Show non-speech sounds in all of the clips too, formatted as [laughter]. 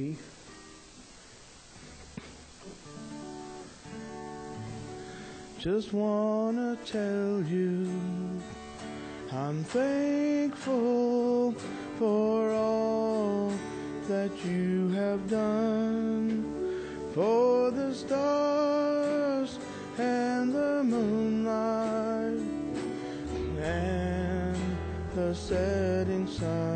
D. Just wanna tell you I'm thankful for all that you have done for the stars and the moonlight and the setting sun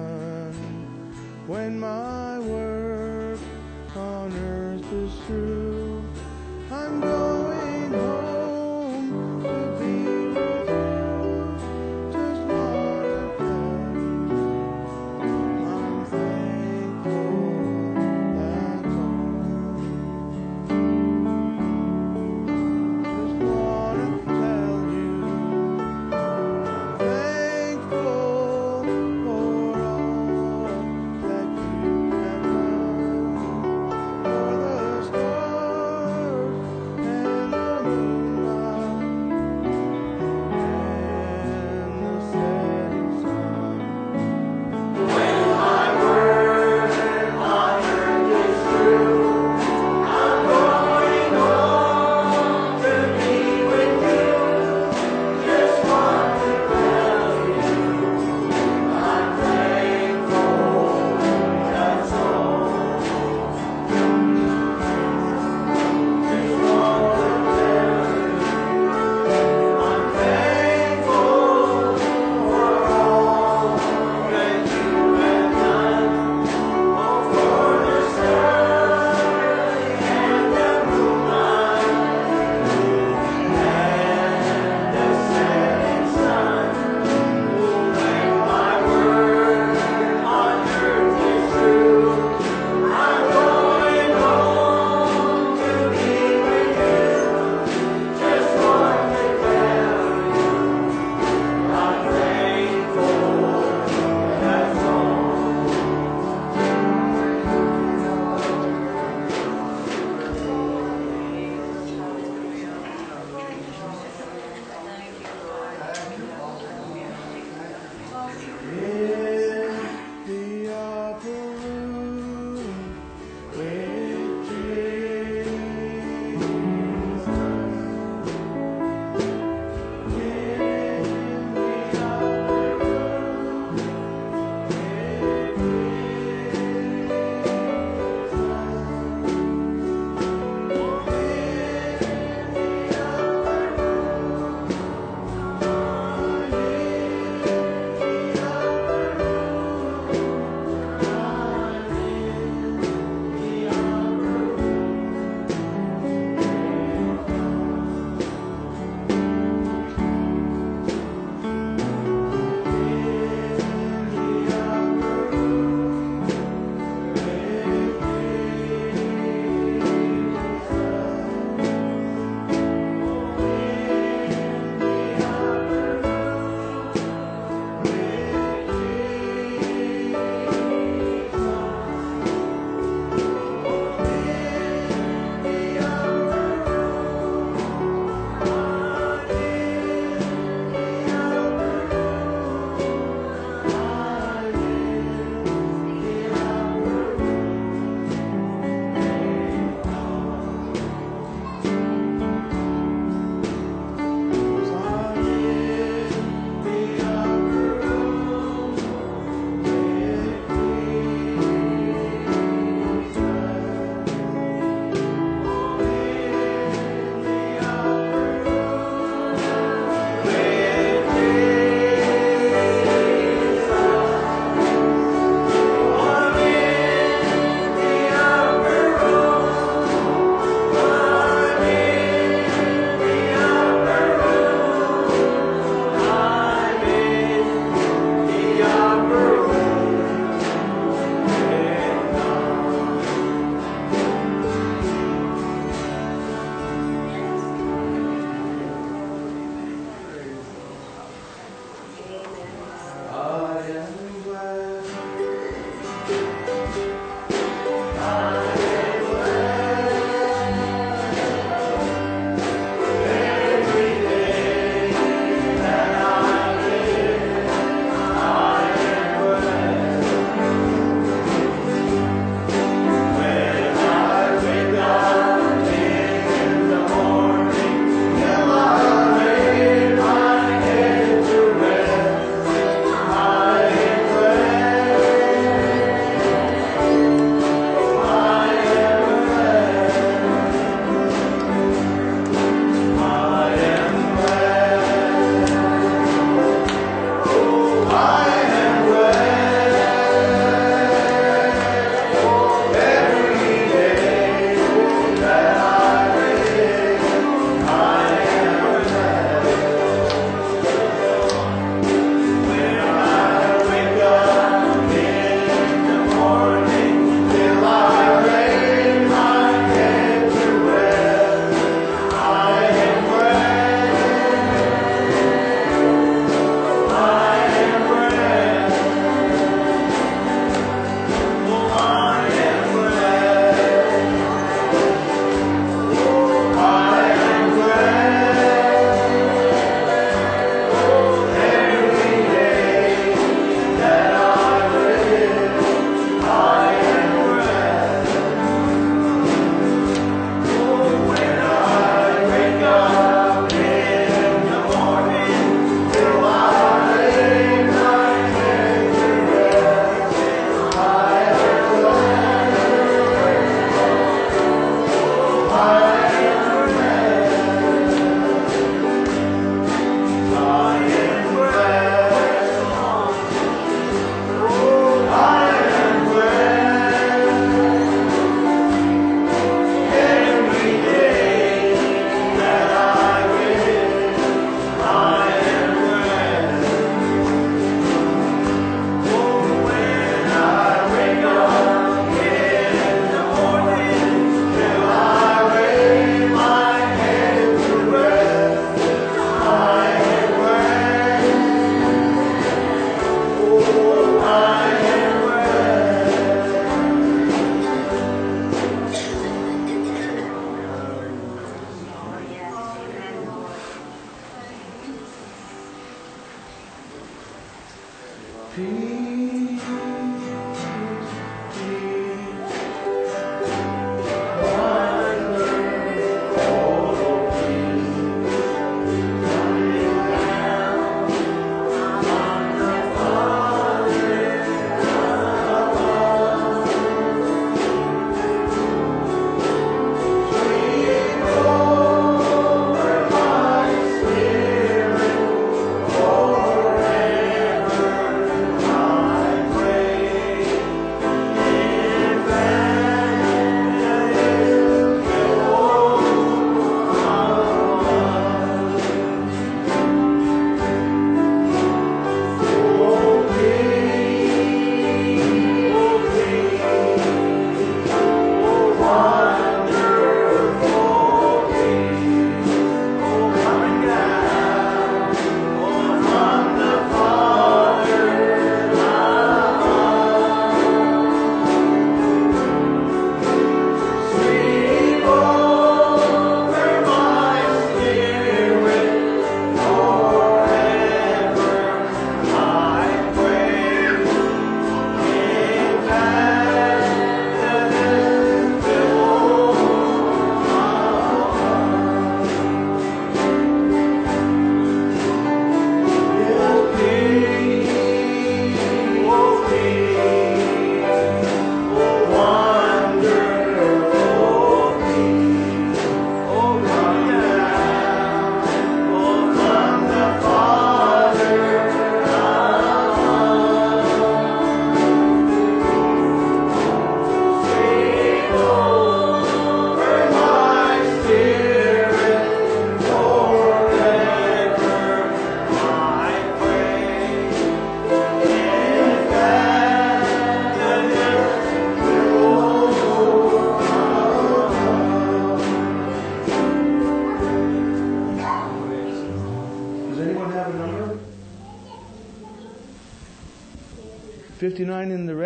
59 in the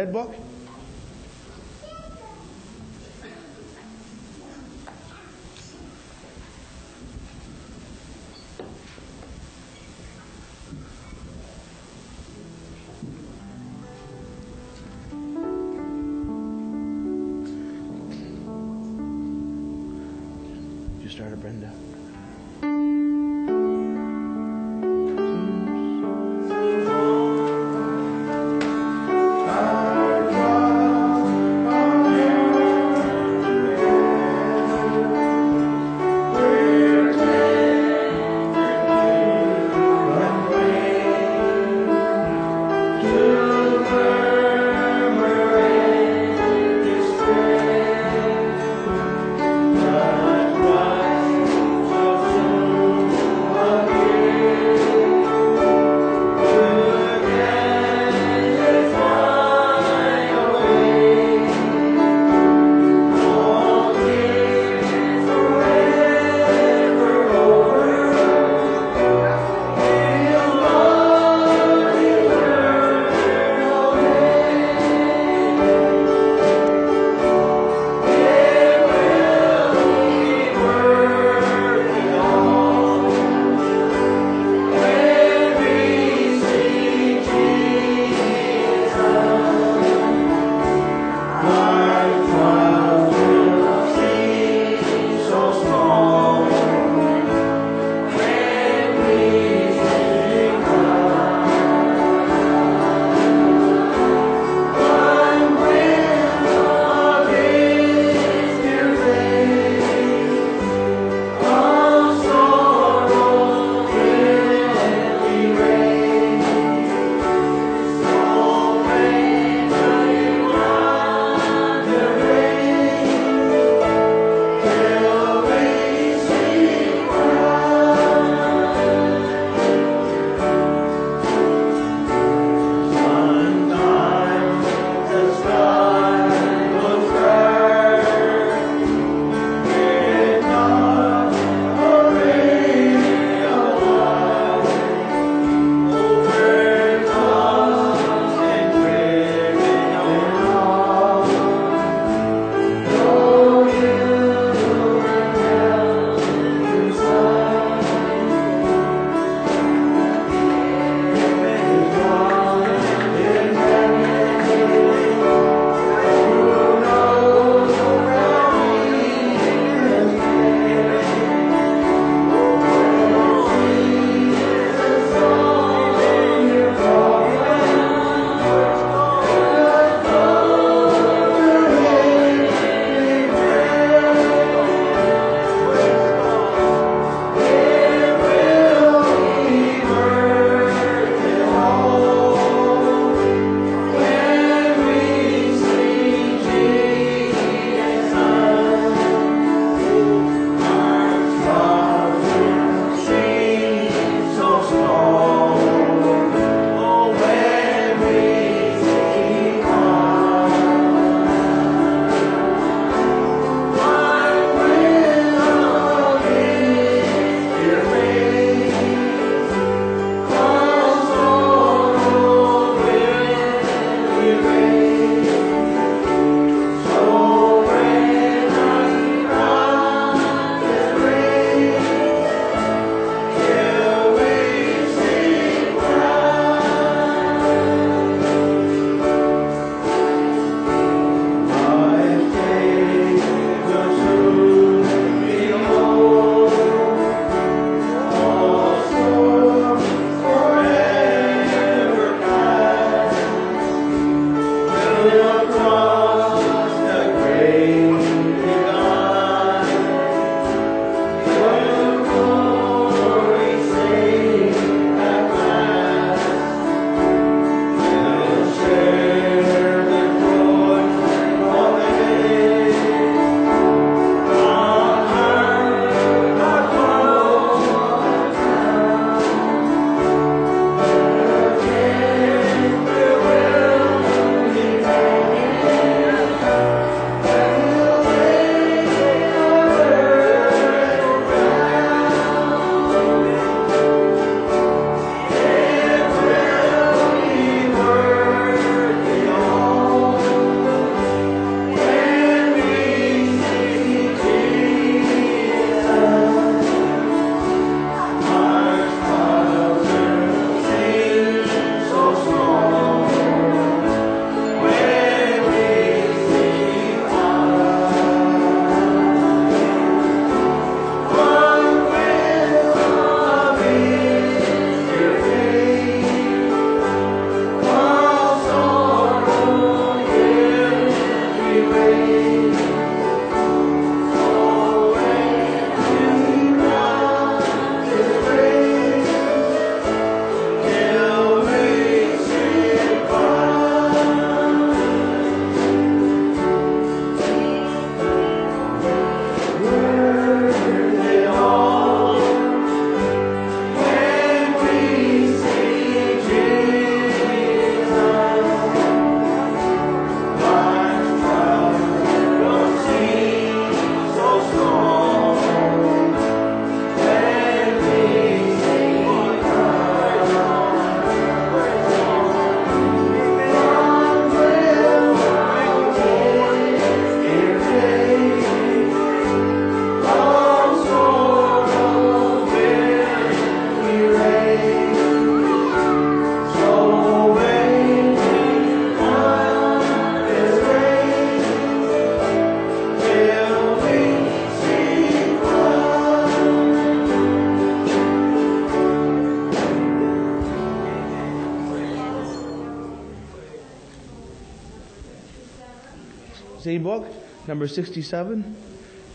number 67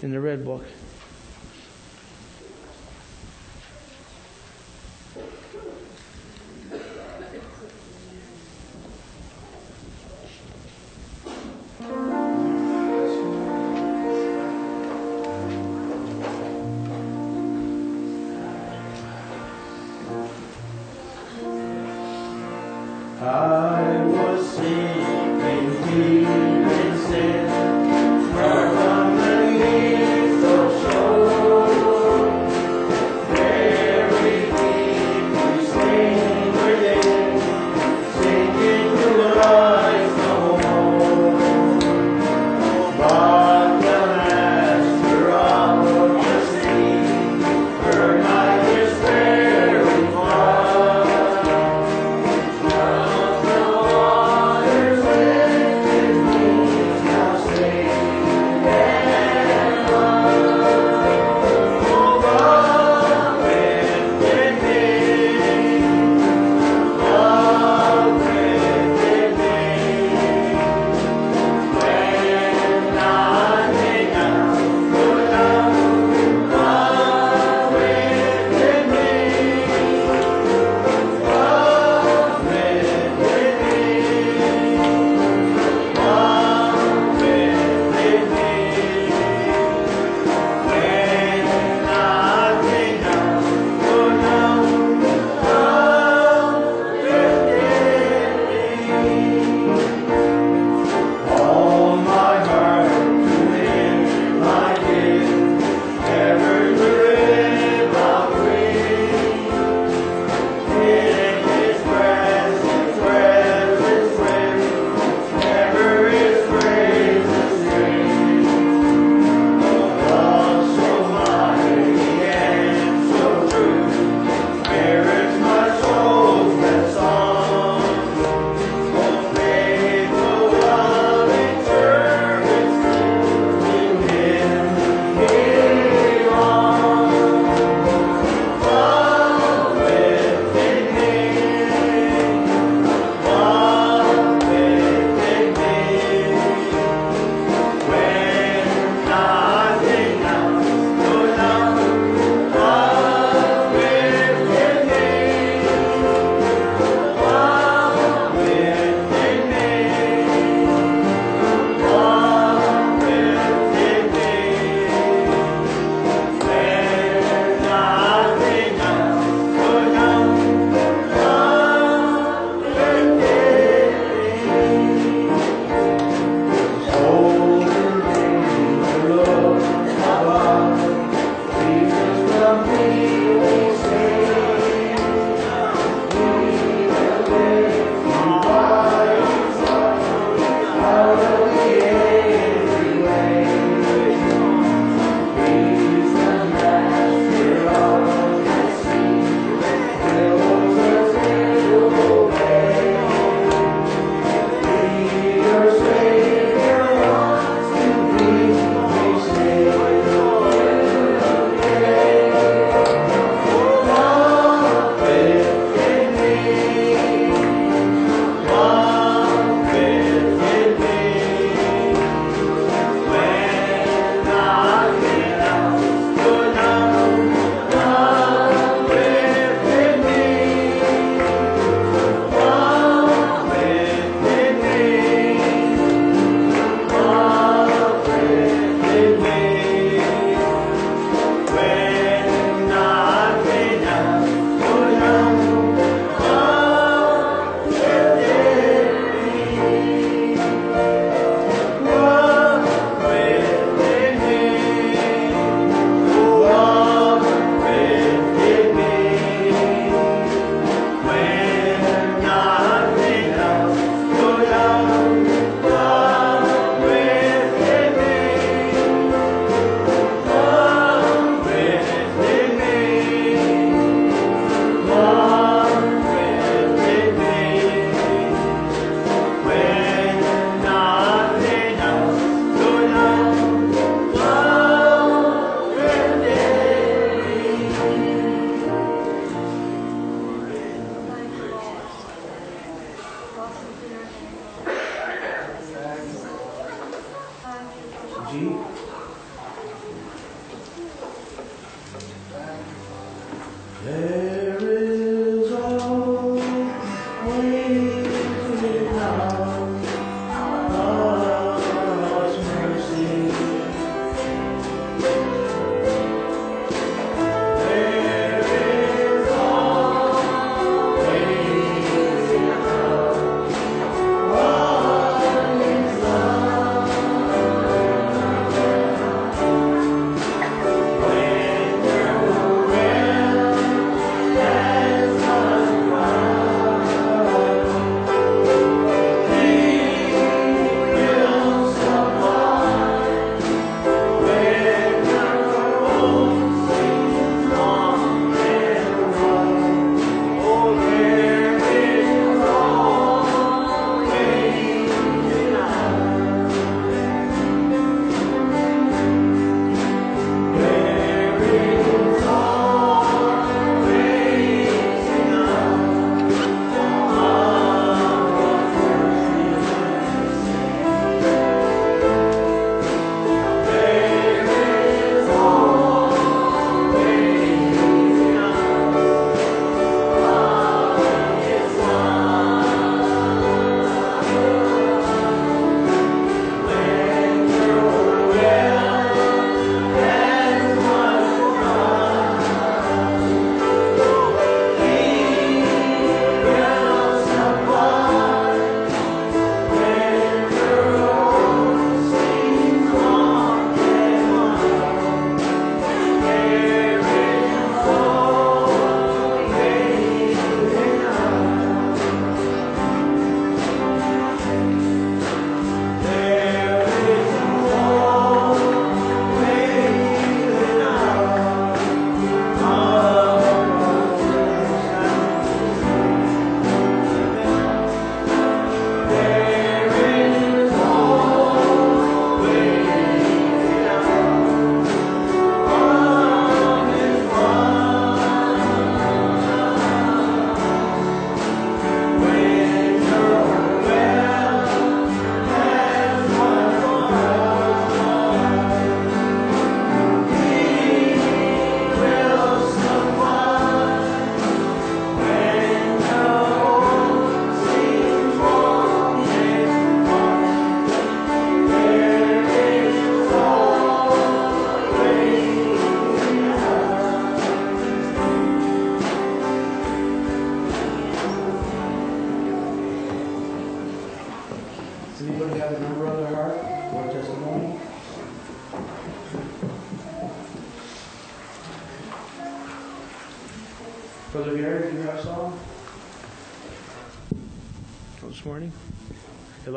in the red book.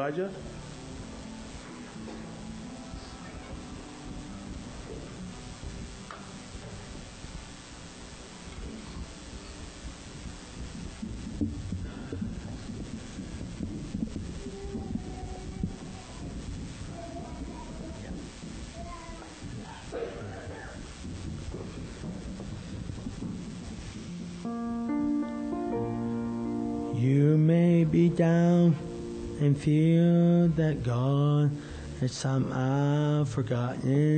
Elijah? That God has somehow forgotten.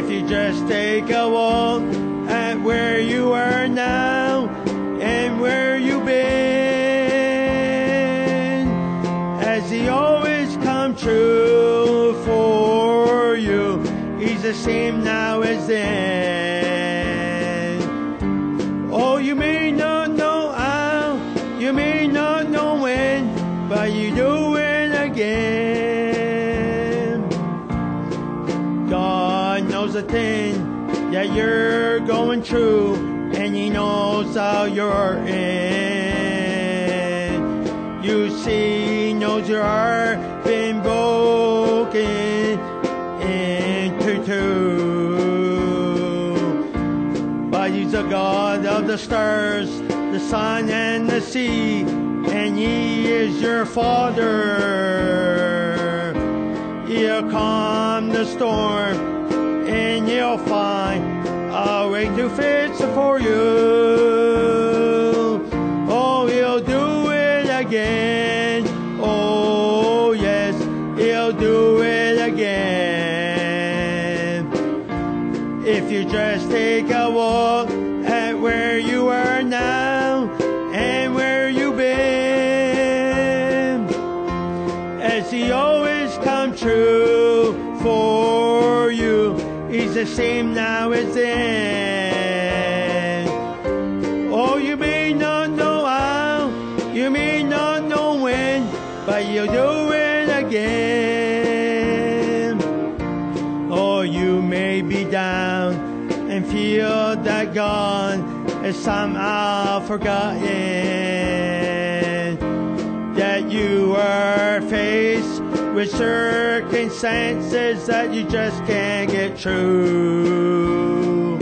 If you just take a walk at where you are now and where you've been, as he always come true for you, he's the same now as then. Through, and He knows how you're in. You see, He knows your heart been broken into two. But He's the God of the stars, the sun, and the sea, and He is your Father. He'll calm the storm and you'll find to fix it for you. Oh, he'll do it again. Oh, yes, he'll do it again. If you just take a walk at where you are now and where you've been, as he always come true for you. He's the same now as then. God is somehow forgotten that you were faced with circumstances that you just can't get through.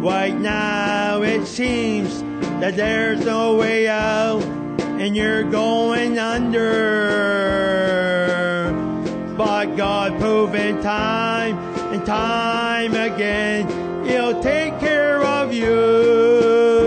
Right now it seems that there's no way out and you're going under. But God proven time and time again, He'll take care of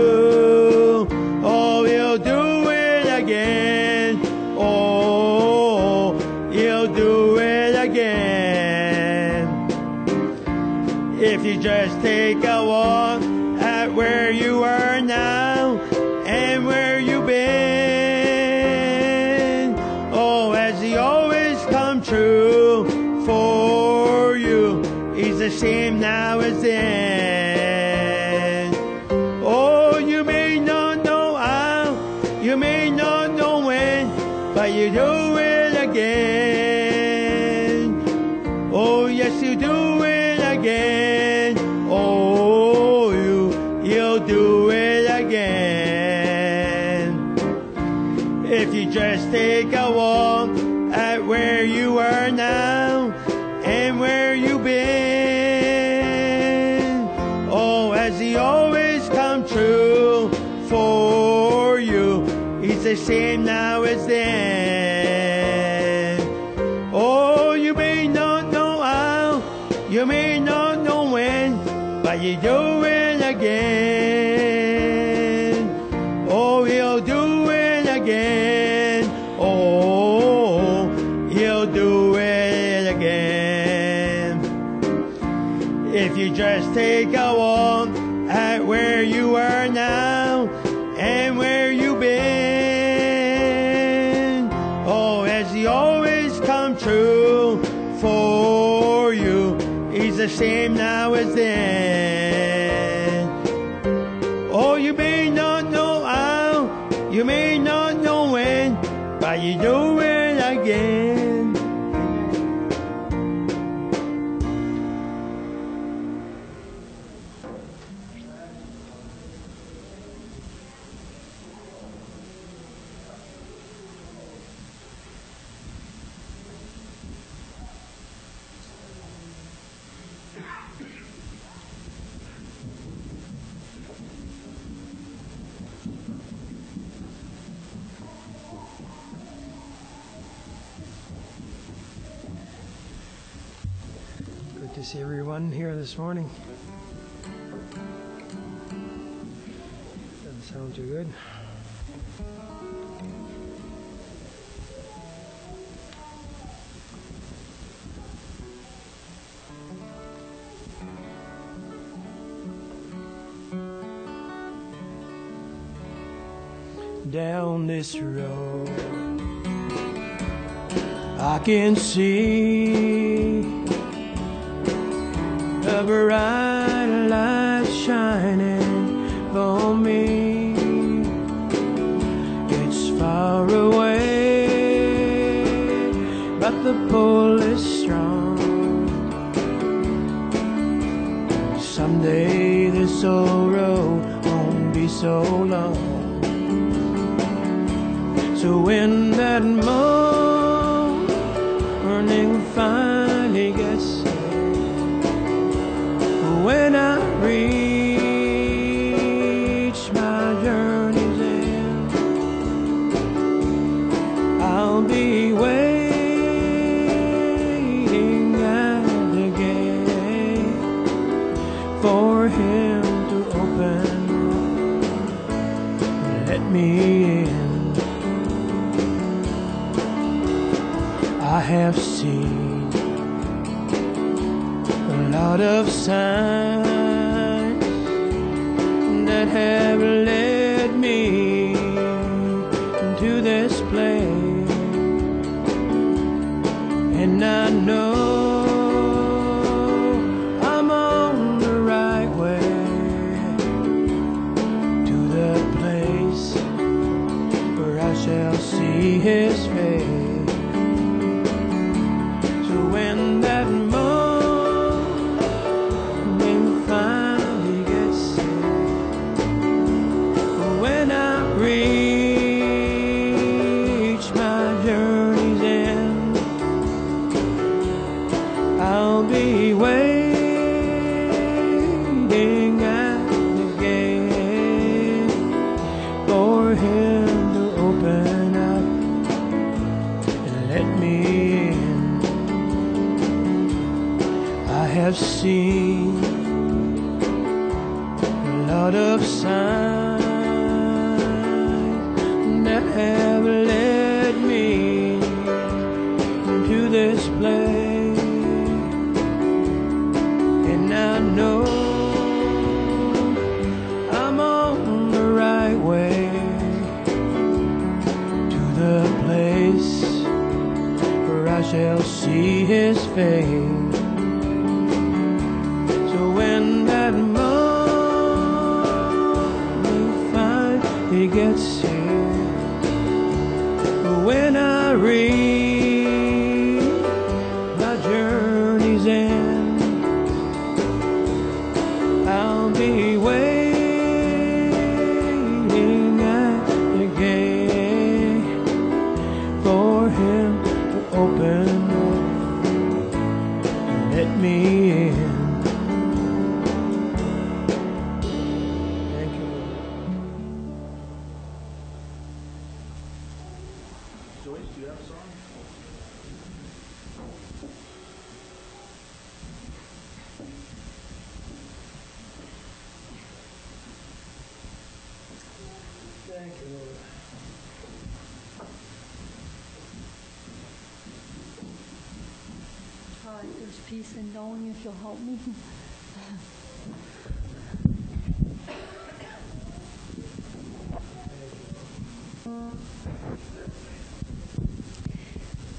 the same now as then. road. I can see see. known you'll help me.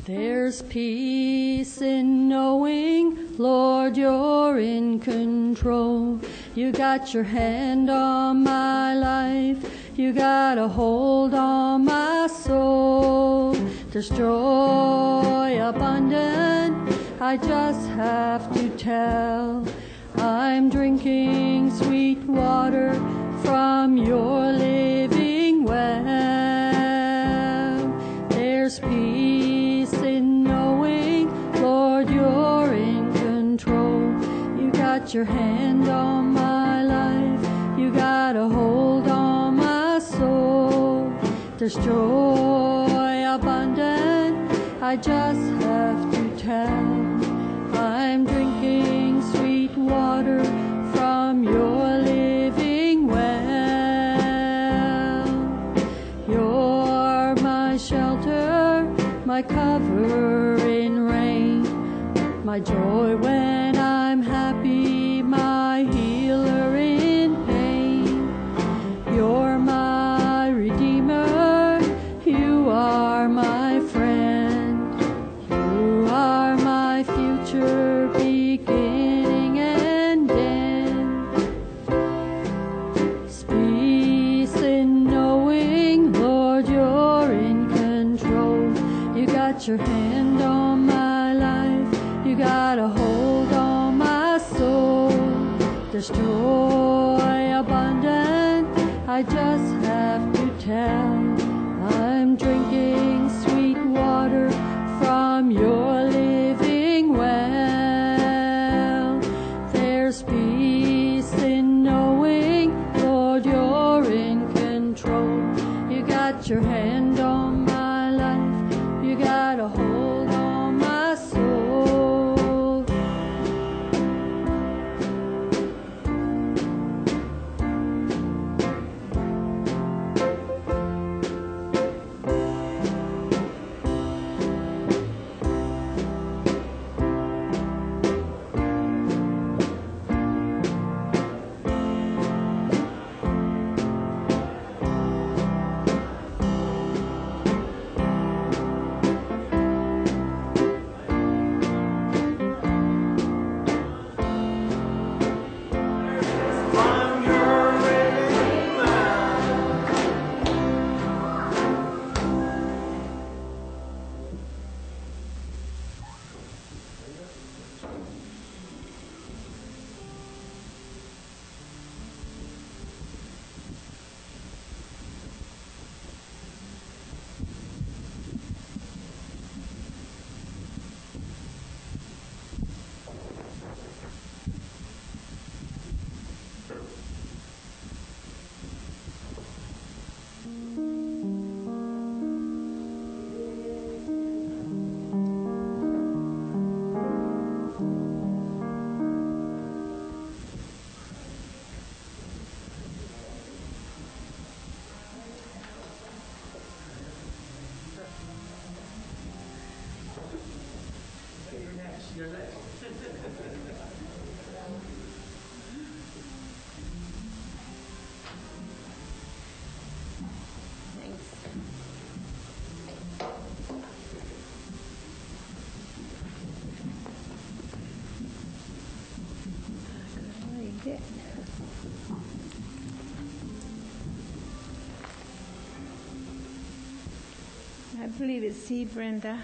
There's peace in knowing, Lord, you're in control. You got your hand on my life, you got a hold on my soul. Destroy joy abundant I just have to tell. I'm drinking sweet water from your living well. There's peace in knowing, Lord, you're in control. You got your hand on my life, you got a hold on my soul. There's joy abundant, I just have to tell. My joy when I believe it's C, Brenda.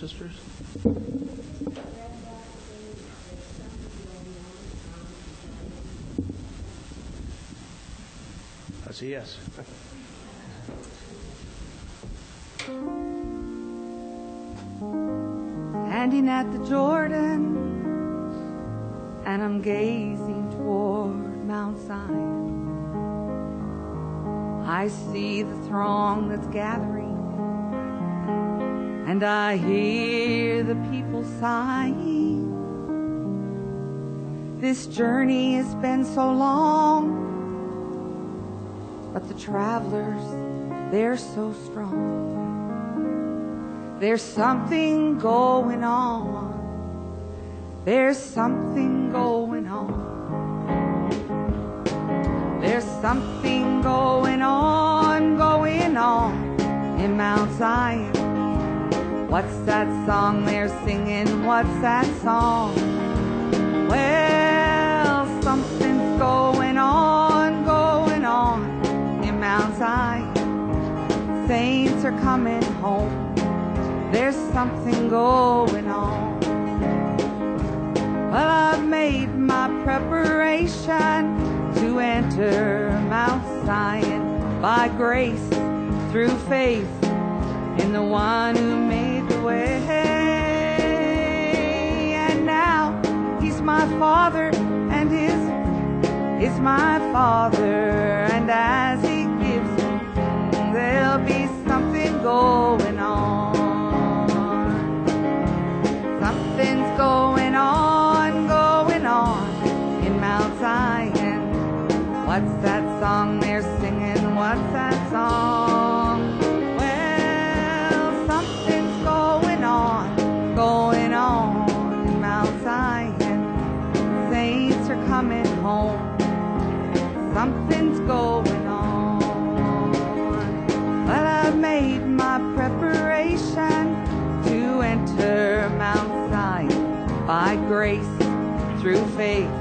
Sisters? That's a yes. standing at the Jordan, This journey has been so long, but the travelers, they're so strong. There's something going on. There's something going on. There's something going on, going on in Mount Zion. What's that song they're singing? What's that song? Something's going on, going on in Mount Zion. Saints are coming home. There's something going on. Well, I've made my preparation to enter Mount Zion by grace through faith in the one who made the way. And now he's my father is my father. And as he gives me, there'll be something going on. Something's going on, going on in Mount Zion. What's that song they're singing? What's that song? Something's going on. Well, I've made my preparation to enter Mount Zion by grace through faith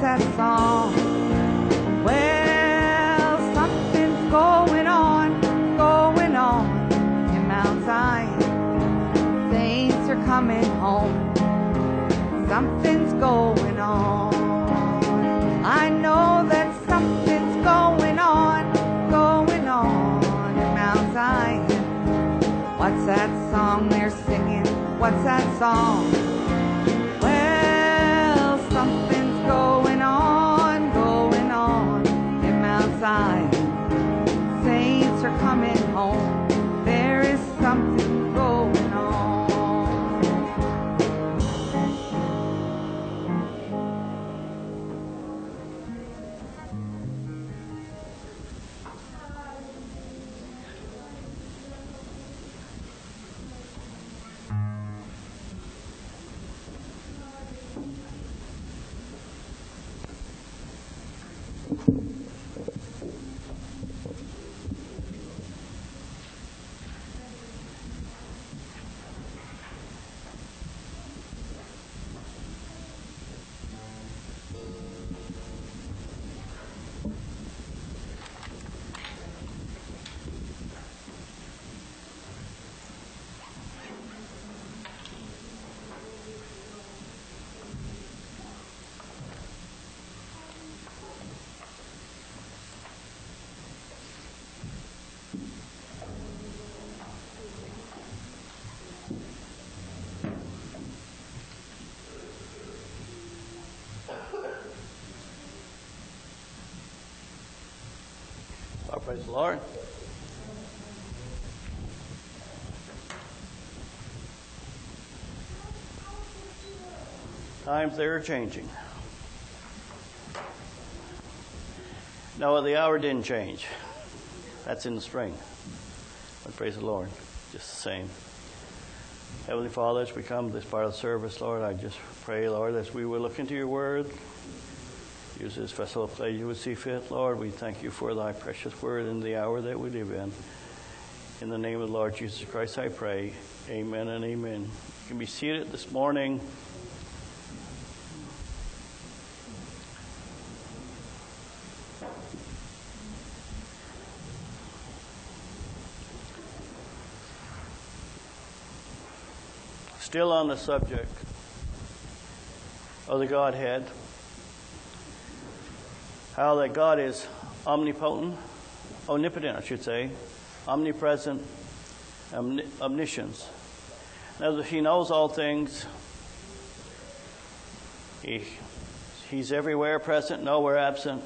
That song? Well, something's going on, going on in Mount Zion. Saints are coming home. Something's going on. I know that something's going on, going on in Mount Zion. What's that song they're singing? What's that song? Lord. Times they are changing. No, the hour didn't change. That's in the spring. But praise the Lord, just the same. Heavenly Father, as we come to this part of the service, Lord, I just pray, Lord, as we will look into your word, use this vessel of you would see fit, Lord. We thank you for thy precious word in the hour that we live in. In the name of the Lord Jesus Christ, I pray. Amen and amen. You can be seated this morning. Still on the subject of the Godhead, how that God is omnipotent, omnipotent, I should say, omnipresent, omni- omniscience. Now He knows all things, he, He's everywhere present, nowhere absent.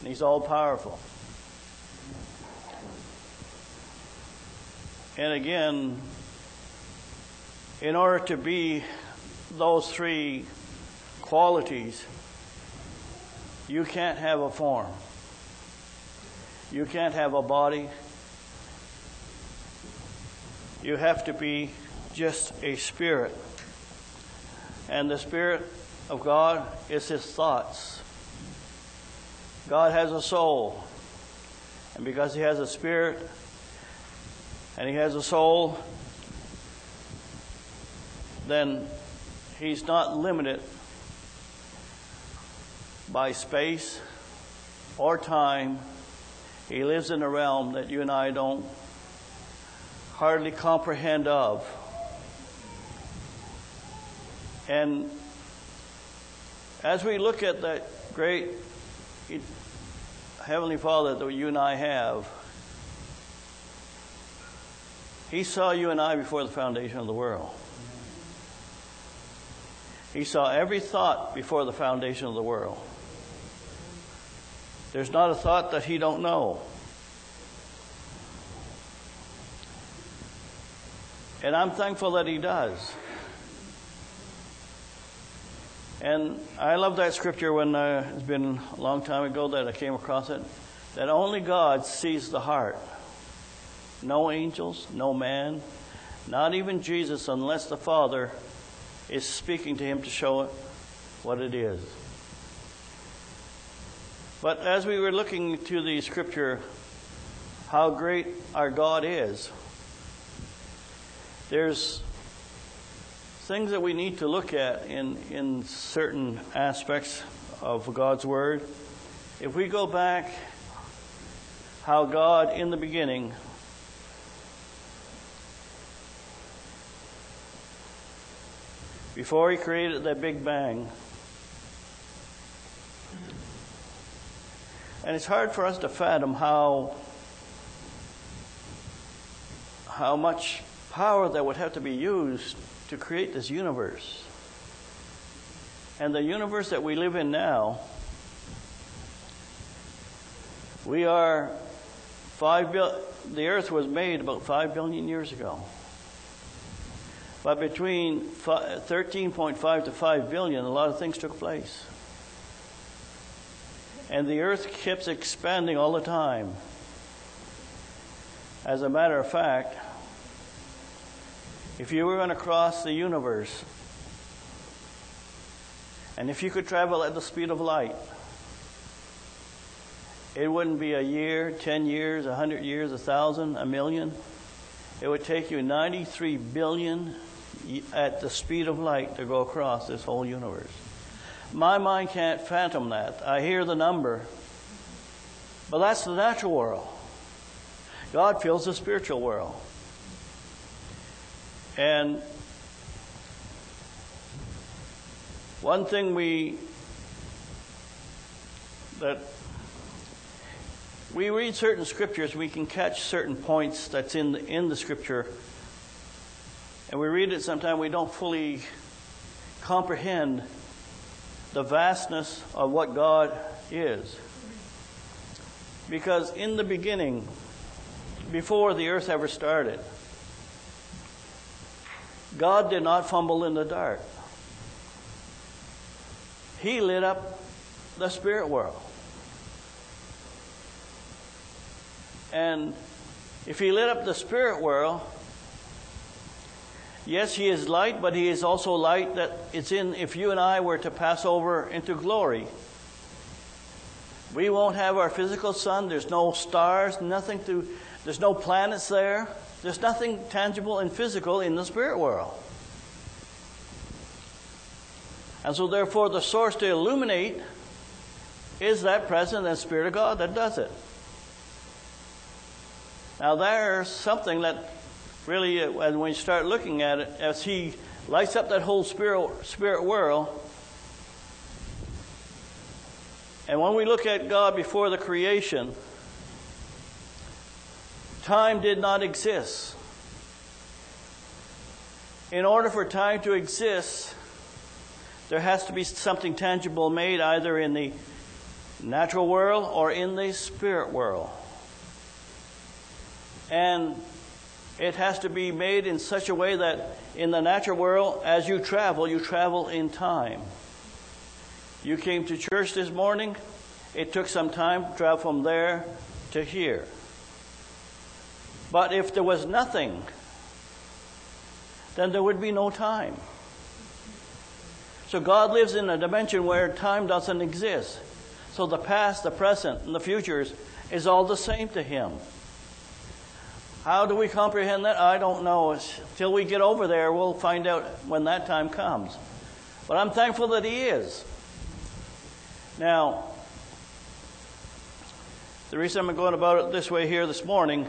And He's all powerful. And again, in order to be those three qualities, you can't have a form. You can't have a body. You have to be just a spirit. And the Spirit of God is His thoughts. God has a soul. And because He has a spirit, and he has a soul, then he's not limited by space or time. He lives in a realm that you and I don't hardly comprehend of. And as we look at that great Heavenly Father that you and I have, he saw you and I before the foundation of the world. He saw every thought before the foundation of the world. There's not a thought that he don't know. And I'm thankful that he does. And I love that scripture when uh, it's been a long time ago that I came across it that only God sees the heart. No angels, no man, not even Jesus, unless the Father is speaking to him to show it what it is. But as we were looking to the scripture, how great our God is, there's things that we need to look at in, in certain aspects of God's Word. If we go back, how God in the beginning before he created that Big Bang. And it's hard for us to fathom how how much power that would have to be used to create this universe. And the universe that we live in now, we are five bil- the earth was made about five billion years ago. But between 13.5 to 5 billion, a lot of things took place. And the earth keeps expanding all the time. As a matter of fact, if you were going to cross the universe, and if you could travel at the speed of light, it wouldn't be a year, 10 years, a 100 years, a thousand, a million. It would take you 93 billion at the speed of light to go across this whole universe. My mind can't fathom that. I hear the number, but that's the natural world. God fills the spiritual world. And one thing we that we read certain scriptures, we can catch certain points that's in the, in the scripture and we read it sometimes we don't fully comprehend the vastness of what God is. Because in the beginning, before the earth ever started, God did not fumble in the dark. He lit up the spirit world. And if He lit up the spirit world, yes, He is light, but He is also light that it's in, if you and I were to pass over into glory, we won't have our physical sun. There's no stars, nothing to, there's no planets there. There's nothing tangible and physical in the spirit world. And so, therefore, the source to illuminate is that presence and Spirit of God that does it. Now, there's something that really, uh, when you start looking at it, as He lights up that whole spirit, spirit world, and when we look at God before the creation, time did not exist. In order for time to exist, there has to be something tangible made either in the natural world or in the spirit world. And it has to be made in such a way that in the natural world, as you travel, you travel in time. You came to church this morning, it took some time to travel from there to here. But if there was nothing, then there would be no time. So God lives in a dimension where time doesn't exist. So the past, the present, and the futures is all the same to Him. How do we comprehend that? I don't know. Until we get over there, we'll find out when that time comes. But I'm thankful that He is. Now, the reason I'm going about it this way here this morning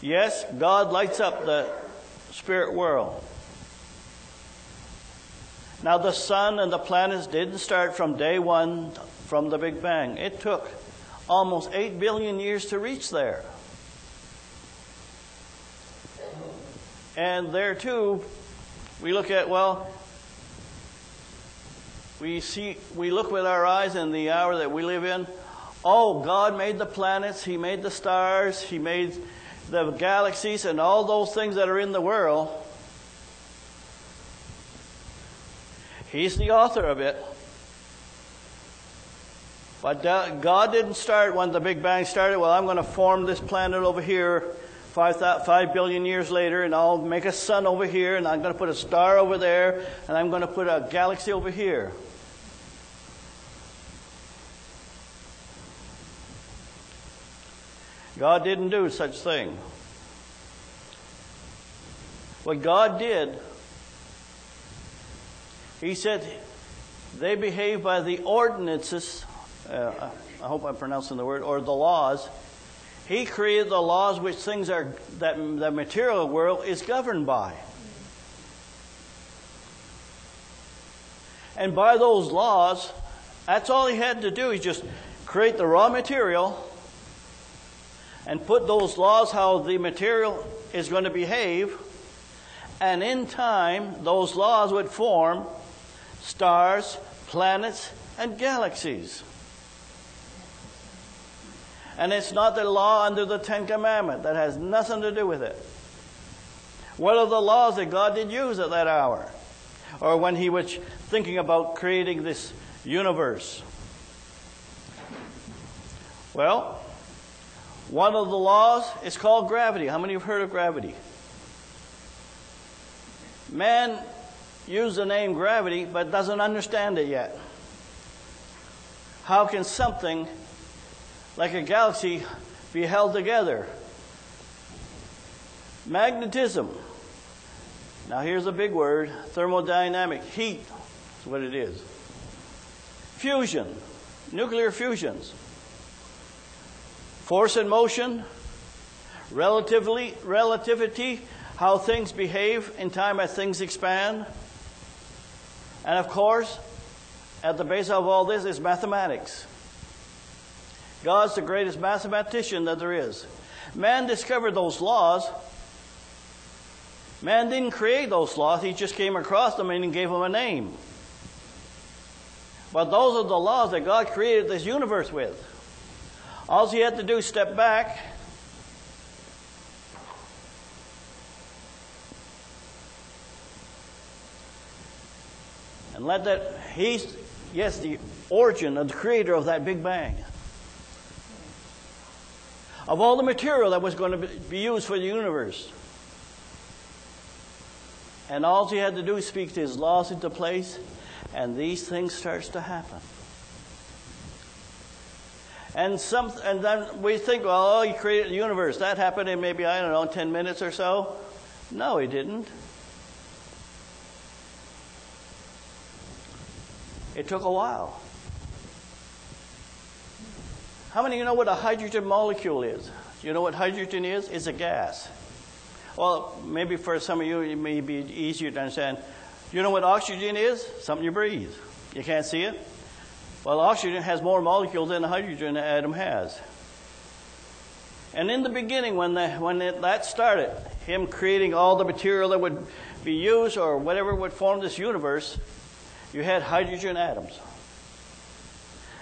yes, God lights up the spirit world. Now, the sun and the planets didn't start from day one from the Big Bang. It took almost 8 billion years to reach there. And there too, we look at, well, we see, we look with our eyes in the hour that we live in. Oh, God made the planets, He made the stars, He made the galaxies, and all those things that are in the world. He's the author of it. But uh, God didn't start when the Big Bang started. Well, I'm going to form this planet over here five, five billion years later, and I'll make a sun over here, and I'm going to put a star over there, and I'm going to put a galaxy over here. God didn't do such thing. What God did he said they behave by the ordinances, uh, I hope I'm pronouncing the word, or the laws. He created the laws which things are, that the material world is governed by. And by those laws, that's all he had to do. He just create the raw material and put those laws how the material is going to behave. And in time, those laws would form stars, planets, and galaxies. And it's not the law under the Ten Commandments. That has nothing to do with it. What are the laws that God did use at that hour? Or when he was thinking about creating this universe? Well, one of the laws is called gravity. How many have heard of gravity? Man use the name gravity but doesn't understand it yet. How can something like a galaxy be held together? Magnetism. Now, here's a big word thermodynamic. Heat is what it is. Fusion, nuclear fusions. Force and motion, relatively, relativity, how things behave in time as things expand. And of course, at the base of all this is mathematics. God's the greatest mathematician that there is. Man discovered those laws. Man didn't create those laws, he just came across them and gave them a name. But those are the laws that God created this universe with. All he had to do is step back and let that, he's, yes, the origin of the creator of that Big Bang. Of all the material that was going to be used for the universe. And all he had to do is speak his laws into place, and these things starts to happen. And some, and then we think, well, oh, he created the universe. That happened in maybe I don't know, ten minutes or so. No, he didn't. It took a while. How many of you know what a hydrogen molecule is? You know what hydrogen is? It's a gas. Well, maybe for some of you it may be easier to understand. You know what oxygen is? Something you breathe. You can't see it. Well, oxygen has more molecules than the hydrogen atom has. And in the beginning, when, the, when it, that started, him creating all the material that would be used or whatever would form this universe, you had hydrogen atoms.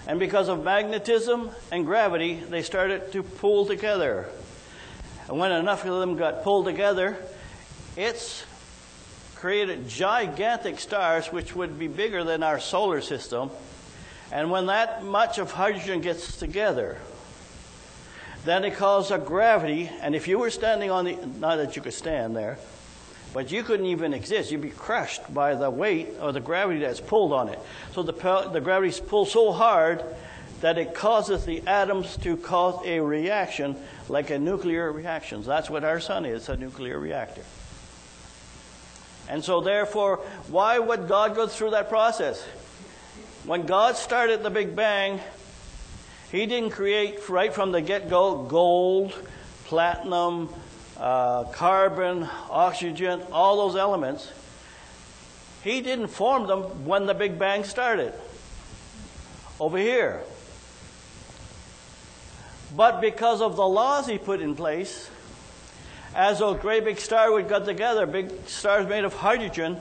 And because of magnetism and gravity, they started to pull together. And when enough of them got pulled together, it's created gigantic stars which would be bigger than our solar system. And when that much of hydrogen gets together, then it causes a gravity. And if you were standing on the, not that you could stand there, but you couldn't even exist. You'd be crushed by the weight or the gravity that's pulled on it. So the, the gravity's pulled so hard that it causes the atoms to cause a reaction like a nuclear reaction. That's what our sun is, a nuclear reactor. And so therefore, why would God go through that process? When God started the Big Bang, He didn't create right from the get-go gold, platinum, uh, carbon, oxygen, all those elements. He didn't form them when the Big Bang started. Over here. But because of the laws he put in place, as a great big stars would get together, big stars made of hydrogen,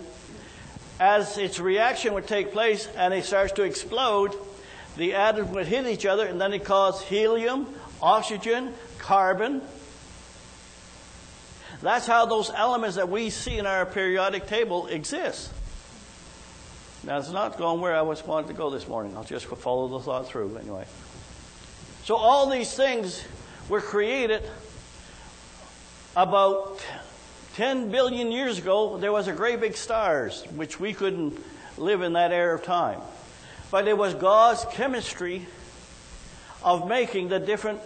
as its reaction would take place and it starts to explode, the atoms would hit each other and then it caused helium, oxygen, carbon, that's how those elements that we see in our periodic table exist. Now, it's not going where I was wanting to go this morning. I'll just follow the thought through anyway. So, all these things were created about 10 billion years ago. There was a great big stars, which we couldn't live in that era of time. But it was God's chemistry of making the different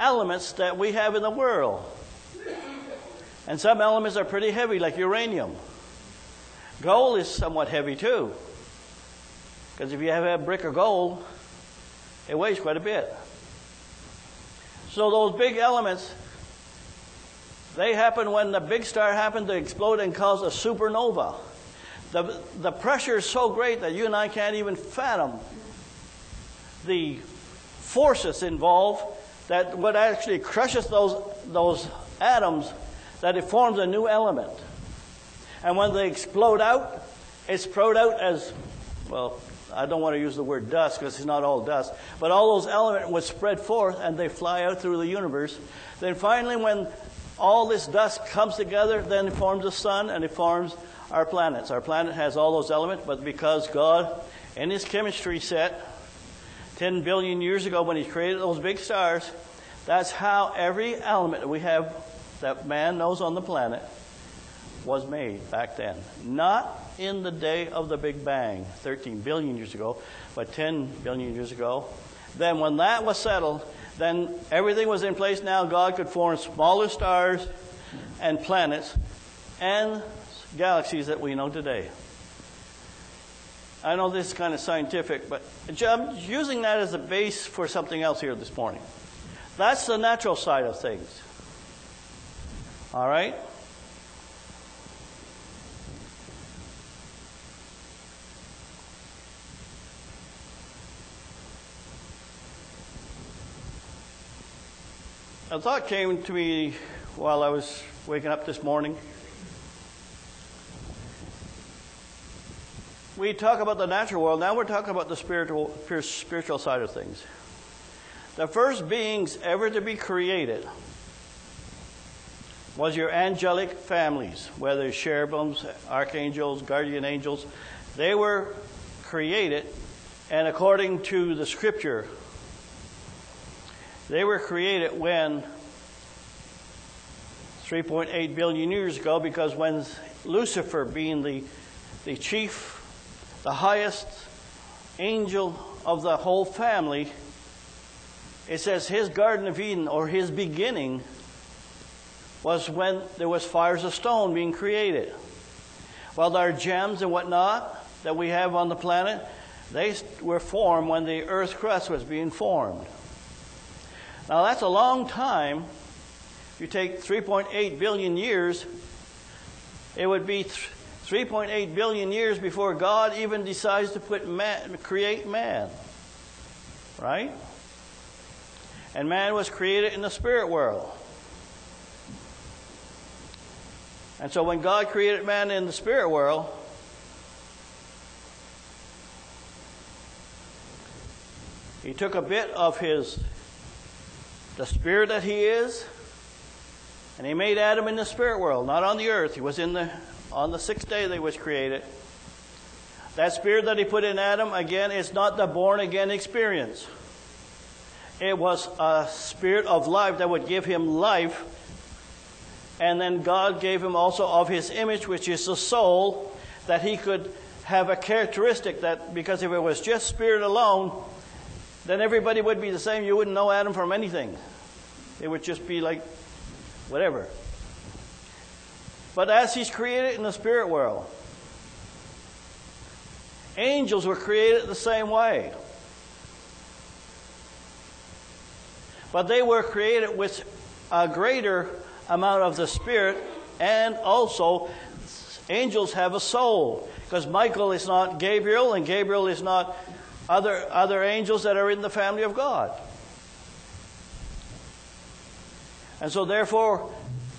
elements that we have in the world. And some elements are pretty heavy, like uranium. Gold is somewhat heavy too. Because if you have a brick of gold, it weighs quite a bit. So those big elements, they happen when the big star happens to explode and cause a supernova. The, the pressure is so great that you and I can't even fathom the forces involved that what actually crushes those, those atoms that it forms a new element. And when they explode out, it's explode out as, well, I don't want to use the word dust because it's not all dust, but all those elements would spread forth and they fly out through the universe. Then finally, when all this dust comes together, then it forms the sun and it forms our planets. Our planet has all those elements, but because God, in His chemistry set, 10 billion years ago when He created those big stars, that's how every element we have that man knows on the planet was made back then. Not in the day of the Big Bang, 13 billion years ago, but 10 billion years ago. Then, when that was settled, then everything was in place. Now God could form smaller stars and planets and galaxies that we know today. I know this is kind of scientific, but I'm using that as a base for something else here this morning. That's the natural side of things. All right? A thought came to me while I was waking up this morning. we talk about the natural world, now we're talking about the spiritual, spiritual side of things. The first beings ever to be created was your angelic families, whether cherubims, archangels, guardian angels. They were created, and according to the scripture, they were created when 3.8 billion years ago, because when Lucifer, being the, the chief, the highest angel of the whole family, it says his Garden of Eden, or his beginning, was when there was fires of stone being created. Well, our gems and whatnot that we have on the planet, they were formed when the Earth's crust was being formed. Now, that's a long time. If you take 3.8 billion years, it would be 3.8 billion years before God even decides to put man, create man. Right? And man was created in the spirit world. And so when God created man in the spirit world, he took a bit of his the spirit that he is, and he made Adam in the spirit world, not on the earth. He was in the on the sixth day that he was created. That spirit that he put in Adam, again, is not the born again experience. It was a spirit of life that would give him life and then God gave him also of his image, which is the soul, that he could have a characteristic that, because if it was just spirit alone, then everybody would be the same. You wouldn't know Adam from anything. It would just be like whatever. But as he's created in the spirit world, angels were created the same way. But they were created with a greater amount of the Spirit, and also angels have a soul. Because Michael is not Gabriel, and Gabriel is not other, other angels that are in the family of God. And so, therefore,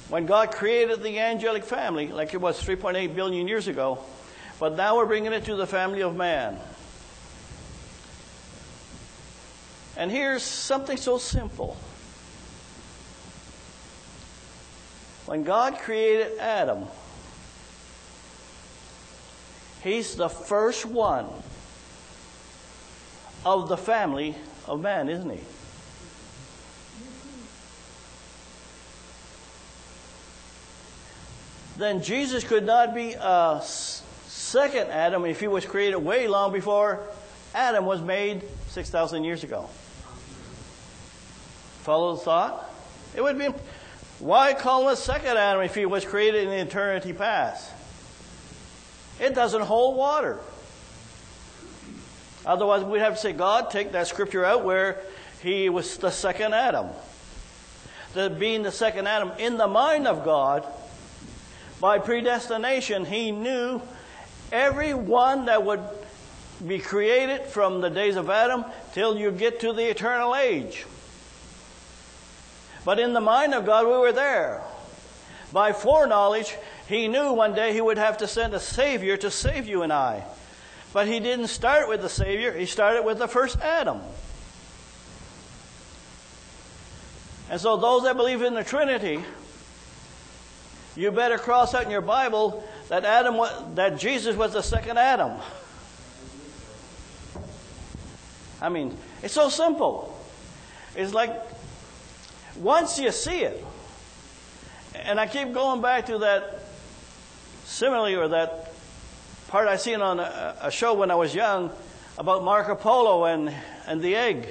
when God created the angelic family, like it was 3.8 billion years ago, but now we're bringing it to the family of man. And here's something so simple. When God created Adam, he's the first one of the family of man, isn't he? Then Jesus could not be a second Adam if he was created way long before Adam was made 6,000 years ago. Follow the thought? It would be why call a second Adam if he was created in the eternity past? It doesn't hold water. Otherwise, we'd have to say, God, take that scripture out where he was the second Adam. The, being the second Adam in the mind of God, by predestination, he knew everyone that would be created from the days of Adam till you get to the eternal age. But in the mind of God, we were there. By foreknowledge, He knew one day He would have to send a Savior to save you and I. But He didn't start with the Savior, He started with the first Adam. And so, those that believe in the Trinity, you better cross out in your Bible that Adam, that Jesus was the second Adam. I mean, it's so simple. It's like once you see it, and I keep going back to that simile or that part I seen on a, a show when I was young about Marco Polo and, and the egg.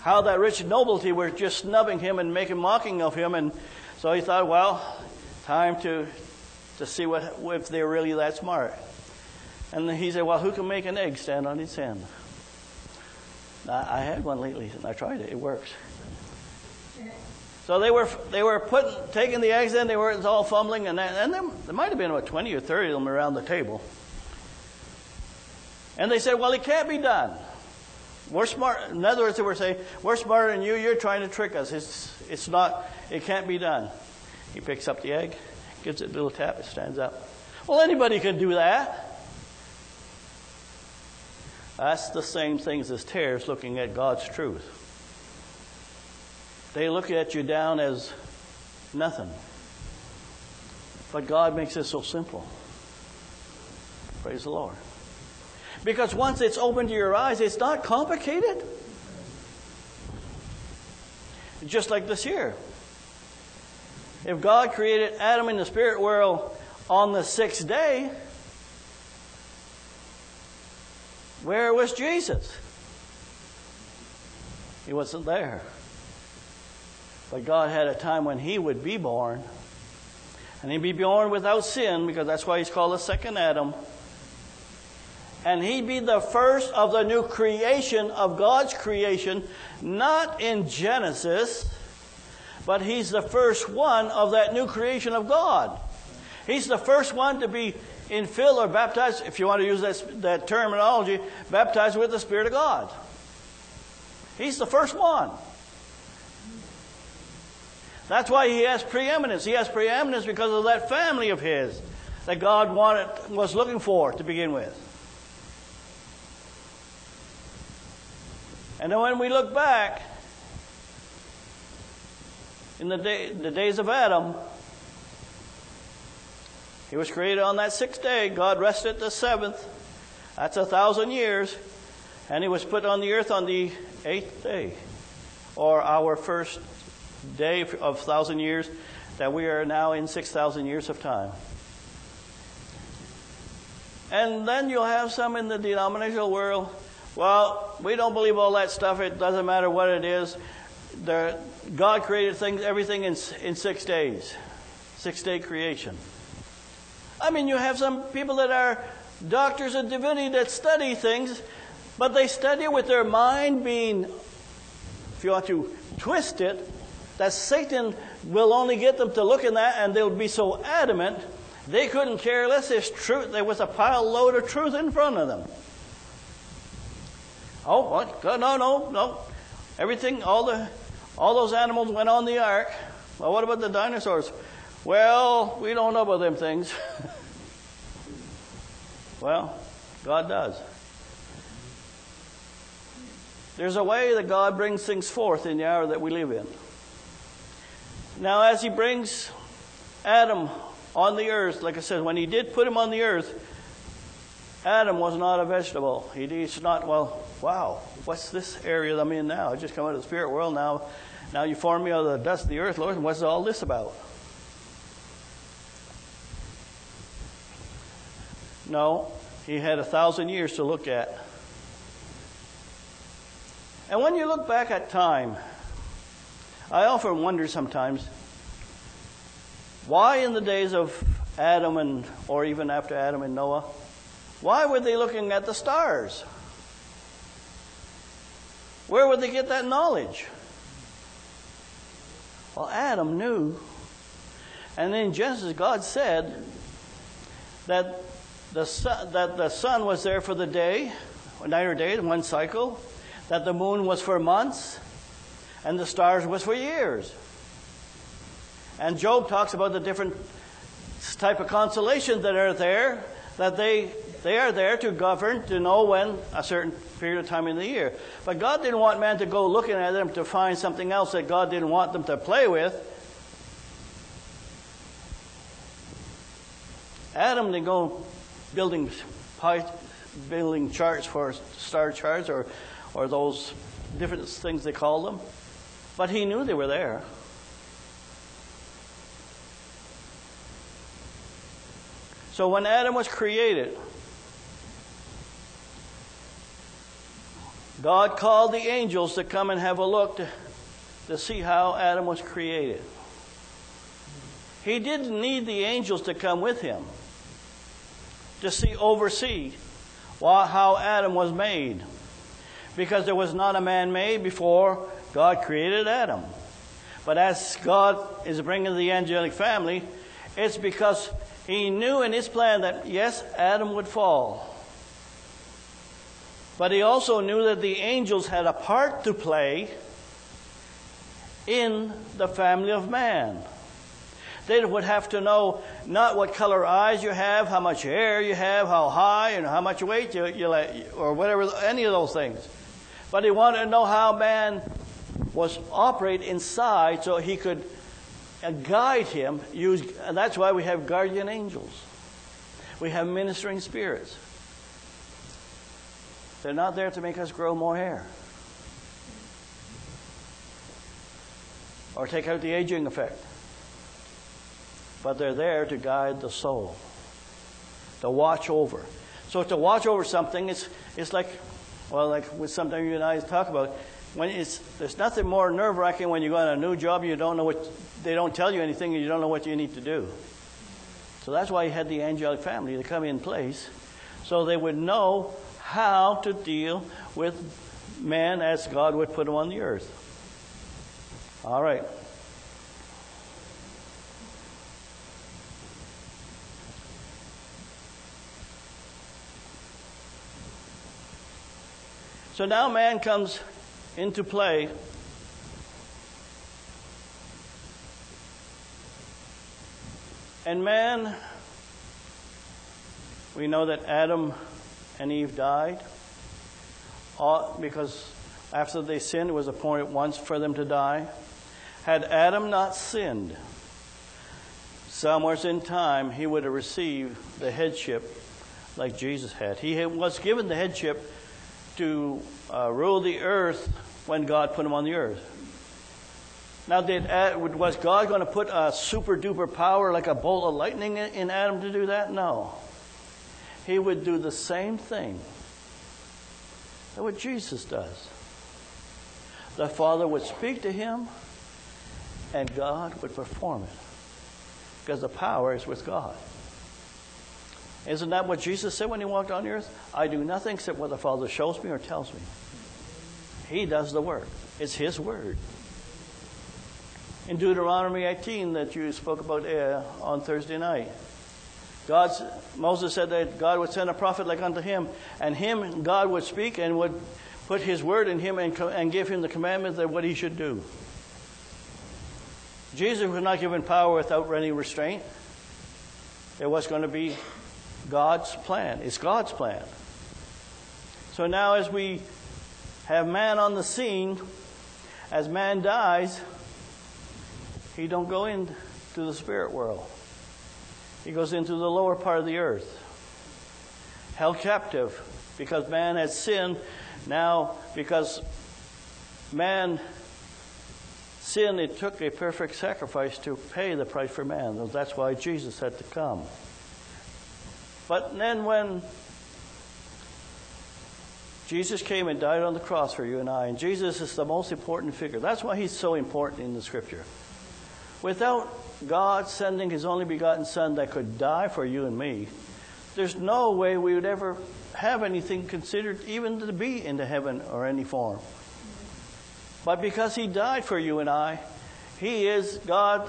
How that rich nobility were just snubbing him and making mocking of him. And so he thought, well, time to, to see what, if they're really that smart. And he said, well, who can make an egg stand on its end? I, I had one lately and I tried it. It works. So they were they were putting taking the eggs in. They were all fumbling, and and there, there might have been about twenty or thirty of them around the table. And they said, "Well, it can't be done. We're smart." In other words, they were saying, "We're smarter than you. You're trying to trick us. It's it's not. It can't be done." He picks up the egg, gives it a little tap. It stands up. Well, anybody could do that. That's the same things as tares looking at God's truth. They look at you down as nothing. But God makes it so simple. Praise the Lord. Because once it's open to your eyes, it's not complicated. Just like this here. If God created Adam in the spirit world on the sixth day, where was Jesus? He wasn't there. But God had a time when he would be born. And he'd be born without sin, because that's why he's called the second Adam. And he'd be the first of the new creation of God's creation, not in Genesis, but he's the first one of that new creation of God. He's the first one to be infilled or baptized, if you want to use that, that terminology, baptized with the Spirit of God. He's the first one. That's why he has preeminence. He has preeminence because of that family of his that God wanted, was looking for to begin with. And then when we look back, in the, day, the days of Adam, he was created on that sixth day. God rested the seventh. That's a thousand years. And he was put on the earth on the eighth day, or our first day of thousand years, that we are now in 6,000 years of time. And then you'll have some in the denominational world. Well, we don't believe all that stuff. It doesn't matter what it is. God created things, everything in, in six days, six day creation. I mean, you have some people that are doctors of divinity that study things, but they study with their mind being, if you want to twist it, that Satan will only get them to look in that and they'll be so adamant they couldn't care less. There's truth. There was a pile load of truth in front of them. Oh, what? No, no, no. Everything, all the, all those animals went on the ark. Well, what about the dinosaurs? Well, we don't know about them things. [laughs] well, God does. There's a way that God brings things forth in the hour that we live in. Now, as He brings Adam on the earth, like I said, when He did put him on the earth, Adam was not a vegetable. He, he's not, well, wow, what's this area I'm in now? I just come out of the spirit world now. Now you formed me out of the dust of the earth, Lord, and what's all this about? No, he had a thousand years to look at. And when you look back at time, I often wonder sometimes why in the days of Adam and or even after Adam and Noah, why were they looking at the stars? Where would they get that knowledge? Well, Adam knew. And in Genesis, God said that the sun, that the sun was there for the day, night or day, one cycle, that the moon was for months, and the stars was for years. And Job talks about the different type of constellations that are there, that they they are there to govern, to know when a certain period of time in the year. But God didn't want man to go looking at them to find something else that God didn't want them to play with. Adam didn't go building building charts for star charts or, or those different things they call them. But he knew they were there. So when Adam was created, God called the angels to come and have a look to, to see how Adam was created. He didn't need the angels to come with him to see oversee how Adam was made because there was not a man made before God created Adam. But as God is bringing the angelic family, it's because he knew in his plan that yes, Adam would fall. But he also knew that the angels had a part to play in the family of man. They would have to know not what color eyes you have, how much hair you have, how high, and how much weight you, you or whatever, any of those things. But he wanted to know how man was operate inside so he could uh, guide him. Use, and that's why we have guardian angels. We have ministering spirits. They're not there to make us grow more hair or take out the aging effect. But they're there to guide the soul, to watch over. So to watch over something is it's like, well, like with something you and I talk about. When it's there's nothing more nerve wracking when you go on a new job, you don't know what they don't tell you anything, and you don't know what you need to do. So that's why he had the angelic family to come in place, so they would know how to deal with man as God would put him on the earth. All right. So now man comes into play. And man, we know that Adam and Eve died all, because after they sinned, it was appointed once for them to die. Had Adam not sinned, somewhere in time, he would have received the headship like Jesus had. He was given the headship to uh, rule the earth when God put him on the earth. Now, did, Ad- was God going to put a super duper power like a bolt of lightning in in Adam to do that? No. He would do the same thing that what Jesus does. The Father would speak to him, and God would perform it. Because the power is with God. Isn't that what Jesus said when he walked on the earth? I do nothing except what the Father shows me or tells me. He does the work. It's his word. In Deuteronomy 18 that you spoke about uh, on Thursday night, God's, Moses said that God would send a prophet like unto him, and him God would speak and would put his word in him and, and give him the commandments of what he should do. Jesus was not given power without any restraint. There was going to be God's plan. It's God's plan. So now, as we have man on the scene, as man dies, he don't go into the spirit world. He goes into the lower part of the earth, held captive because man has sinned. Now, because man sinned, it took a perfect sacrifice to pay the price for man. That's why Jesus had to come. But then when Jesus came and died on the cross for you and I, and Jesus is the most important figure. That's why he's so important in the scripture. Without God sending his only begotten Son that could die for you and me, there's no way we would ever have anything considered even to be into heaven or any form. But because he died for you and I, he is God.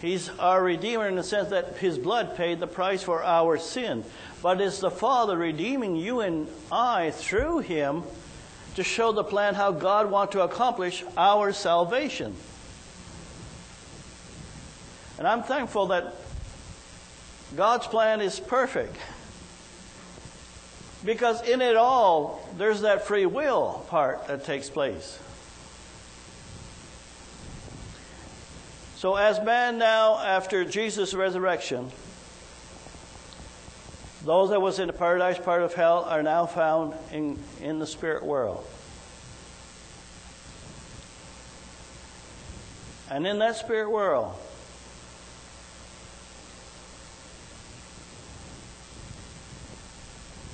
He's our Redeemer in the sense that his blood paid the price for our sin. But it's the Father redeeming you and I through him to show the plan how God wants to accomplish our salvation. And I'm thankful that God's plan is perfect. Because in it all, there's that free will part that takes place. So, as man now, after Jesus' resurrection, those that was in the paradise part of hell are now found in, in the spirit world. And in that spirit world,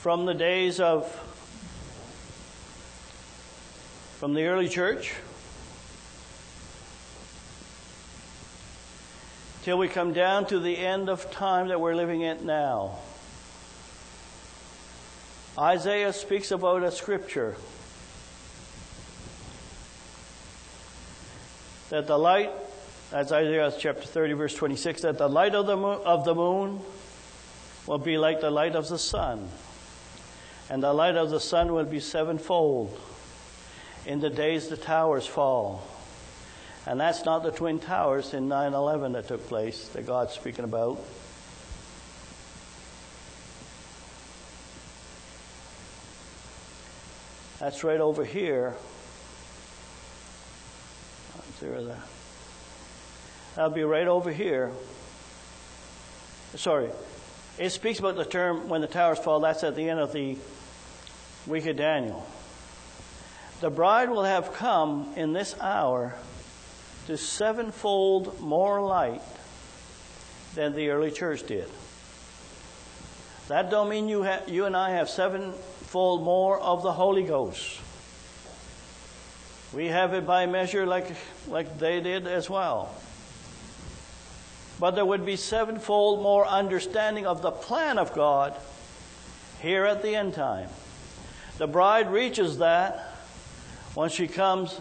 from the days of from the early church till we come down to the end of time that we're living in now. Isaiah speaks about a scripture that the light, that's Isaiah chapter 30, verse 26, that the light of the moon, of the moon will be like the light of the sun, and the light of the sun will be sevenfold. In the days the towers fall, And that's not the Twin Towers in 9 11 that took place that God's speaking about. That's right over here. Zero there. That'll be right over here. Sorry. It speaks about the term when the towers fall. That's at the end of the week of Daniel. The bride will have come in this hour to sevenfold more light than the early church did. That don't mean you, ha- you and I have sevenfold more of the Holy Ghost. We have it by measure like, like they did as well. But there would be sevenfold more understanding of the plan of God here at the end time. The bride reaches that when she comes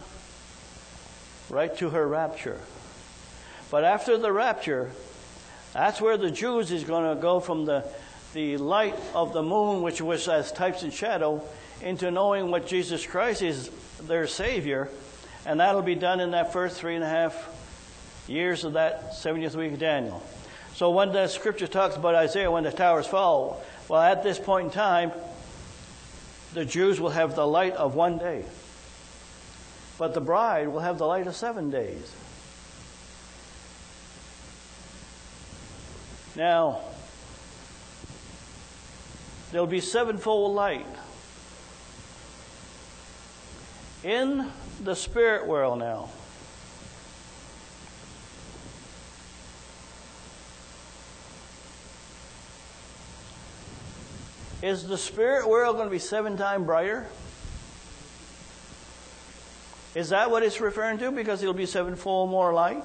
right to her rapture. But after the rapture, that's where the Jews is going to go from the, the light of the moon, which was as types and shadow, into knowing what Jesus Christ is their Savior. And that'll be done in that first three and a half years of that 70th week of Daniel. So when the scripture talks about Isaiah when the towers fall, well, at this point in time, the Jews will have the light of one day. But the bride will have the light of seven days. Now, there'll be sevenfold light. In the spirit world now, is the spirit world going to be seven times brighter? Is that what it's referring to? Because it'll be sevenfold more light?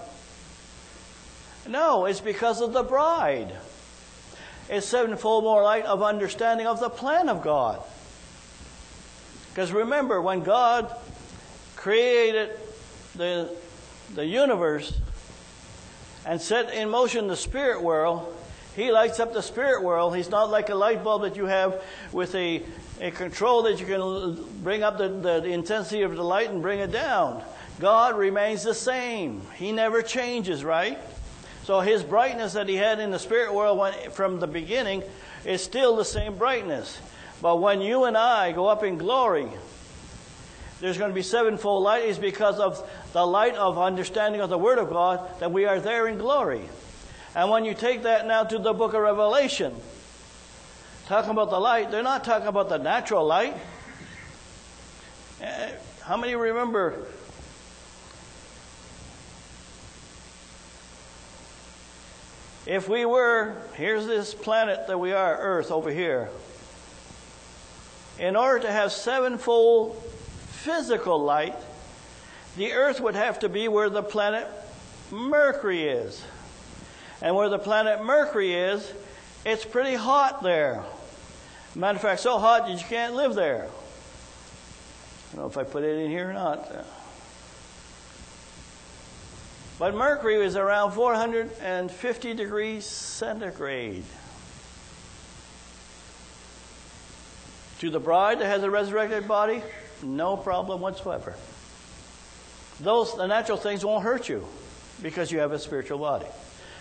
No, it's because of the bride. It's sevenfold more light of understanding of the plan of God. Because remember, when God created the, the universe and set in motion the spirit world, He lights up the spirit world. He's not like a light bulb that you have with a, a control that you can bring up the, the intensity of the light and bring it down. God remains the same. He never changes, right? So his brightness that he had in the spirit world when, from the beginning is still the same brightness. But when you and I go up in glory, there's going to be sevenfold light is because of the light of understanding of the Word of God that we are there in glory. And when you take that now to the book of Revelation, talking about the light, they're not talking about the natural light. Eh, How many remember if we were, here's this planet that we are, Earth over here, in order to have sevenfold physical light, the Earth would have to be where the planet Mercury is. And where the planet Mercury is, it's pretty hot there. Matter of fact, so hot that you can't live there. I don't know if I put it in here or not. But Mercury is around 450 degrees centigrade. To the bride that has a resurrected body, no problem whatsoever. Those the natural things won't hurt you because you have a spiritual body.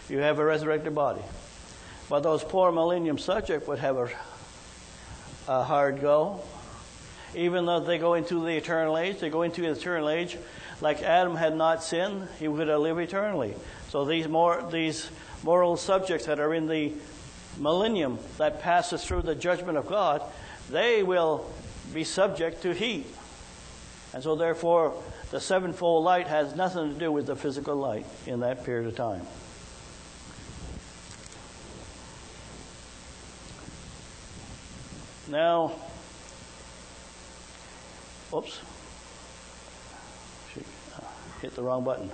You have a resurrected body. But those poor millennium subjects would have a, a hard go. Even though they go into the eternal age, they go into the eternal age like Adam had not sinned, he would have lived eternally. So these more these moral subjects that are in the millennium that passes through the judgment of God, they will be subject to heat. And so therefore the sevenfold light has nothing to do with the physical light in that period of time. Now, oops, hit the wrong button.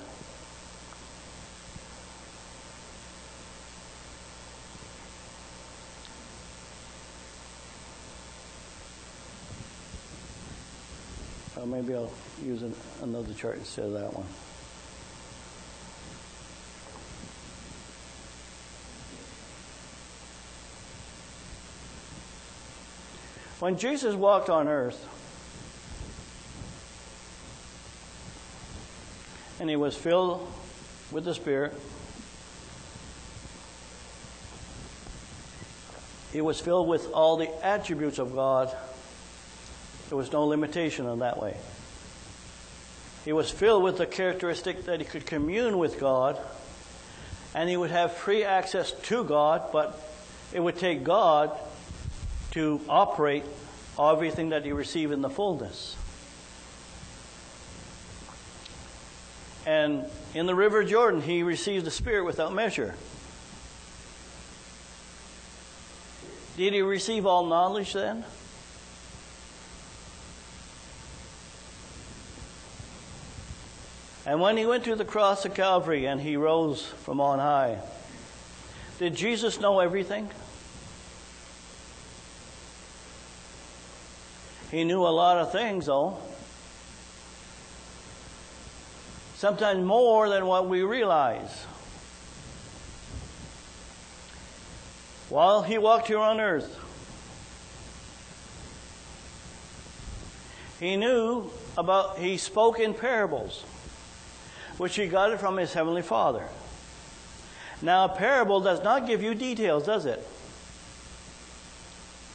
Maybe I'll use an, another chart instead of that one. When Jesus walked on earth, and he was filled with the Spirit. He was filled with all the attributes of God. There was no limitation on that way. He was filled with the characteristic that he could commune with God and he would have free access to God, but it would take God to operate everything that he received in the fullness. And in the river Jordan, he received the Spirit without measure. Did he receive all knowledge then? And when he went to the cross of Calvary and he rose from on high, did Jesus know everything? He knew a lot of things, though. Sometimes more than what we realize. While he walked here on earth, he knew about, he spoke in parables which he got it from his heavenly Father. Now, a parable does not give you details, does it?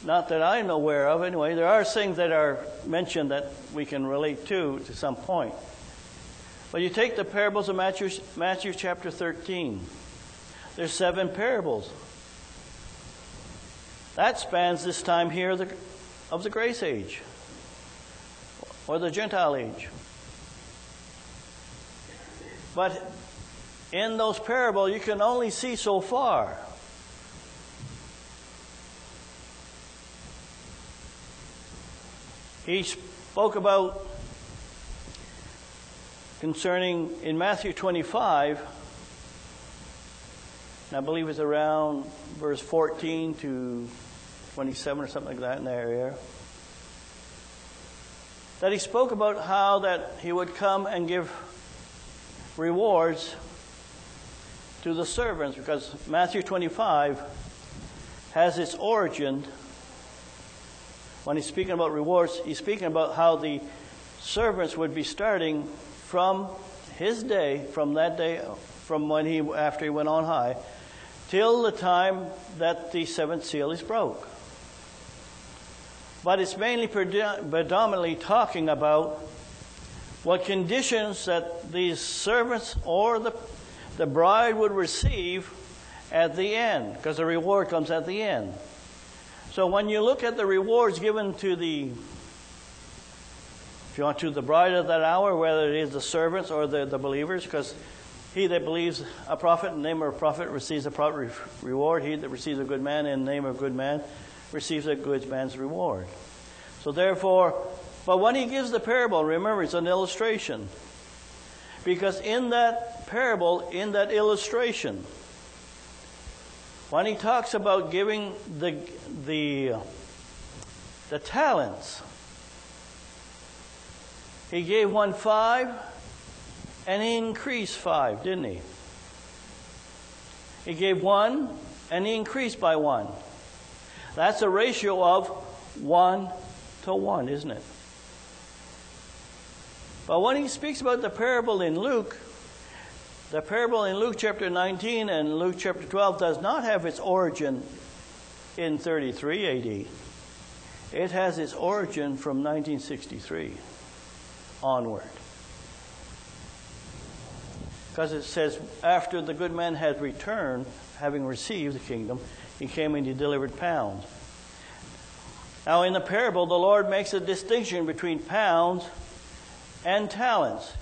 Not that I'm aware of, anyway. There are things that are mentioned that we can relate to to some point. But you take the parables of Matthew, Matthew chapter 13. There's seven parables. That spans this time here of the, of the grace age or the Gentile age. But in those parables, you can only see so far. He spoke about concerning in Matthew 25, and I believe it's around verse 14 to 27 or something like that in that area. That he spoke about how that he would come and give rewards to the servants because Matthew 25 has its origin. When he's speaking about rewards, he's speaking about how the servants would be starting from his day, from that day, from when he, after he went on high, till the time that the seventh seal is broke. But it's mainly predominantly talking about what conditions that these servants or the, the bride would receive at the end, because the reward comes at the end. So when you look at the rewards given to the, if you want to, the bride of that hour, whether it is the servants or the, the believers, because he that believes a prophet in the name of a prophet receives a reward. He that receives a good man in the name of a good man receives a good man's reward. So therefore, but when he gives the parable, remember it's an illustration. Because in that parable, in that illustration, when he talks about giving the, the, the talents, he gave one five and he increased five, didn't he? He gave one and he increased by one. That's a ratio of one to one, isn't it? But when he speaks about the parable in Luke, the parable in Luke chapter 19 and Luke chapter 12 does not have its origin in 33 AD. It has its origin from 1963 onward. Because it says, after the good man had returned, having received the kingdom, he came and he delivered pounds. Now, in the parable, the Lord makes a distinction between pounds and talents.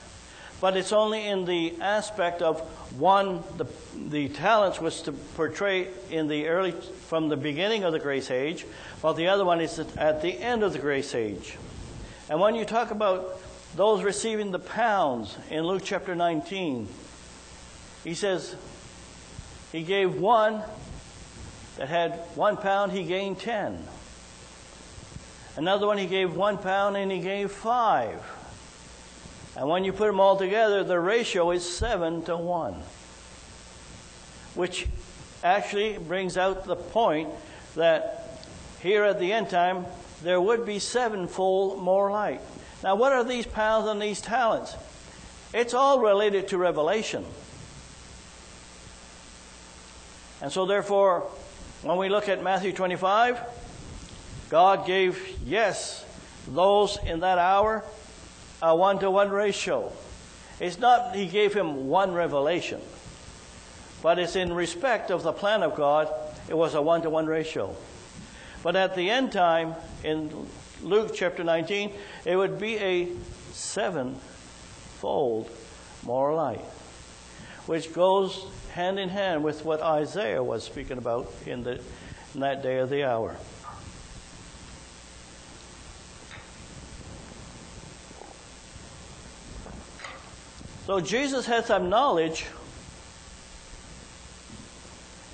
But it's only in the aspect of one, the, the talents was to portray in the early, from the beginning of the grace age, while the other one is at the end of the grace age. And when you talk about those receiving the pounds in Luke chapter 19, he says, he gave one that had one pound, he gained ten. Another one, he gave one pound and he gave five. And when you put them all together, the ratio is 7 to 1. Which actually brings out the point that here at the end time, there would be sevenfold more light. Now, what are these pounds and these talents? It's all related to revelation. And so, therefore, when we look at Matthew 25, God gave, yes, those in that hour a one to one ratio. It's not He gave him one revelation, but it's in respect of the plan of God, it was a one to one ratio. But at the end time, in Luke chapter 19, it would be a sevenfold more light, which goes hand in hand with what Isaiah was speaking about in, the, in that day of the hour. So Jesus had some knowledge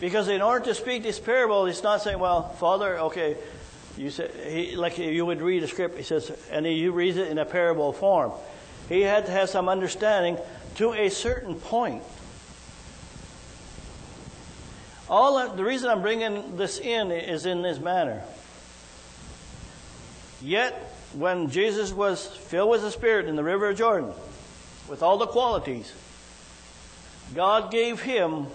because in order to speak this parable, he's not saying, well, Father, okay, you said, he, like you would read a script, he says, and he reads it in a parable form. He had to have some understanding to a certain point. All the reason I'm bringing this in is in this manner. Yet, when Jesus was filled with the Spirit in the river of Jordan, with all the qualities, God gave him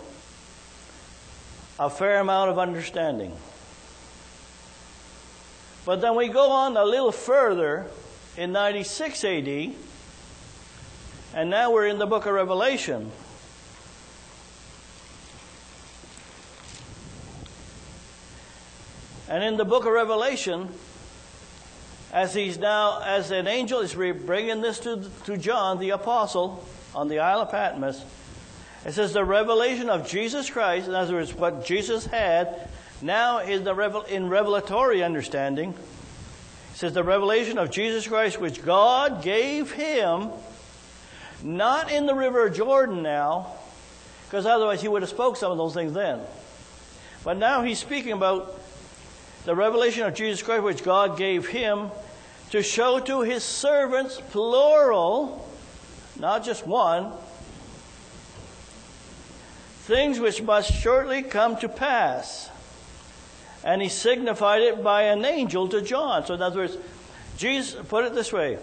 a fair amount of understanding. But then we go on a little further in 96 AD, and now we're in the book of Revelation. And in the book of Revelation, as he's now, as an angel is bringing this to, to John, the apostle, on the Isle of Patmos, it says the revelation of Jesus Christ, in other words, what Jesus had, now is the revel, in revelatory understanding. It says the revelation of Jesus Christ, which God gave him, not in the river Jordan now, because otherwise he would have spoke some of those things then. But now he's speaking about the revelation of Jesus Christ, which God gave him to show to his servants, plural, not just one, things which must shortly come to pass. And he signified it by an angel to John. So, in other words, Jesus, put it this way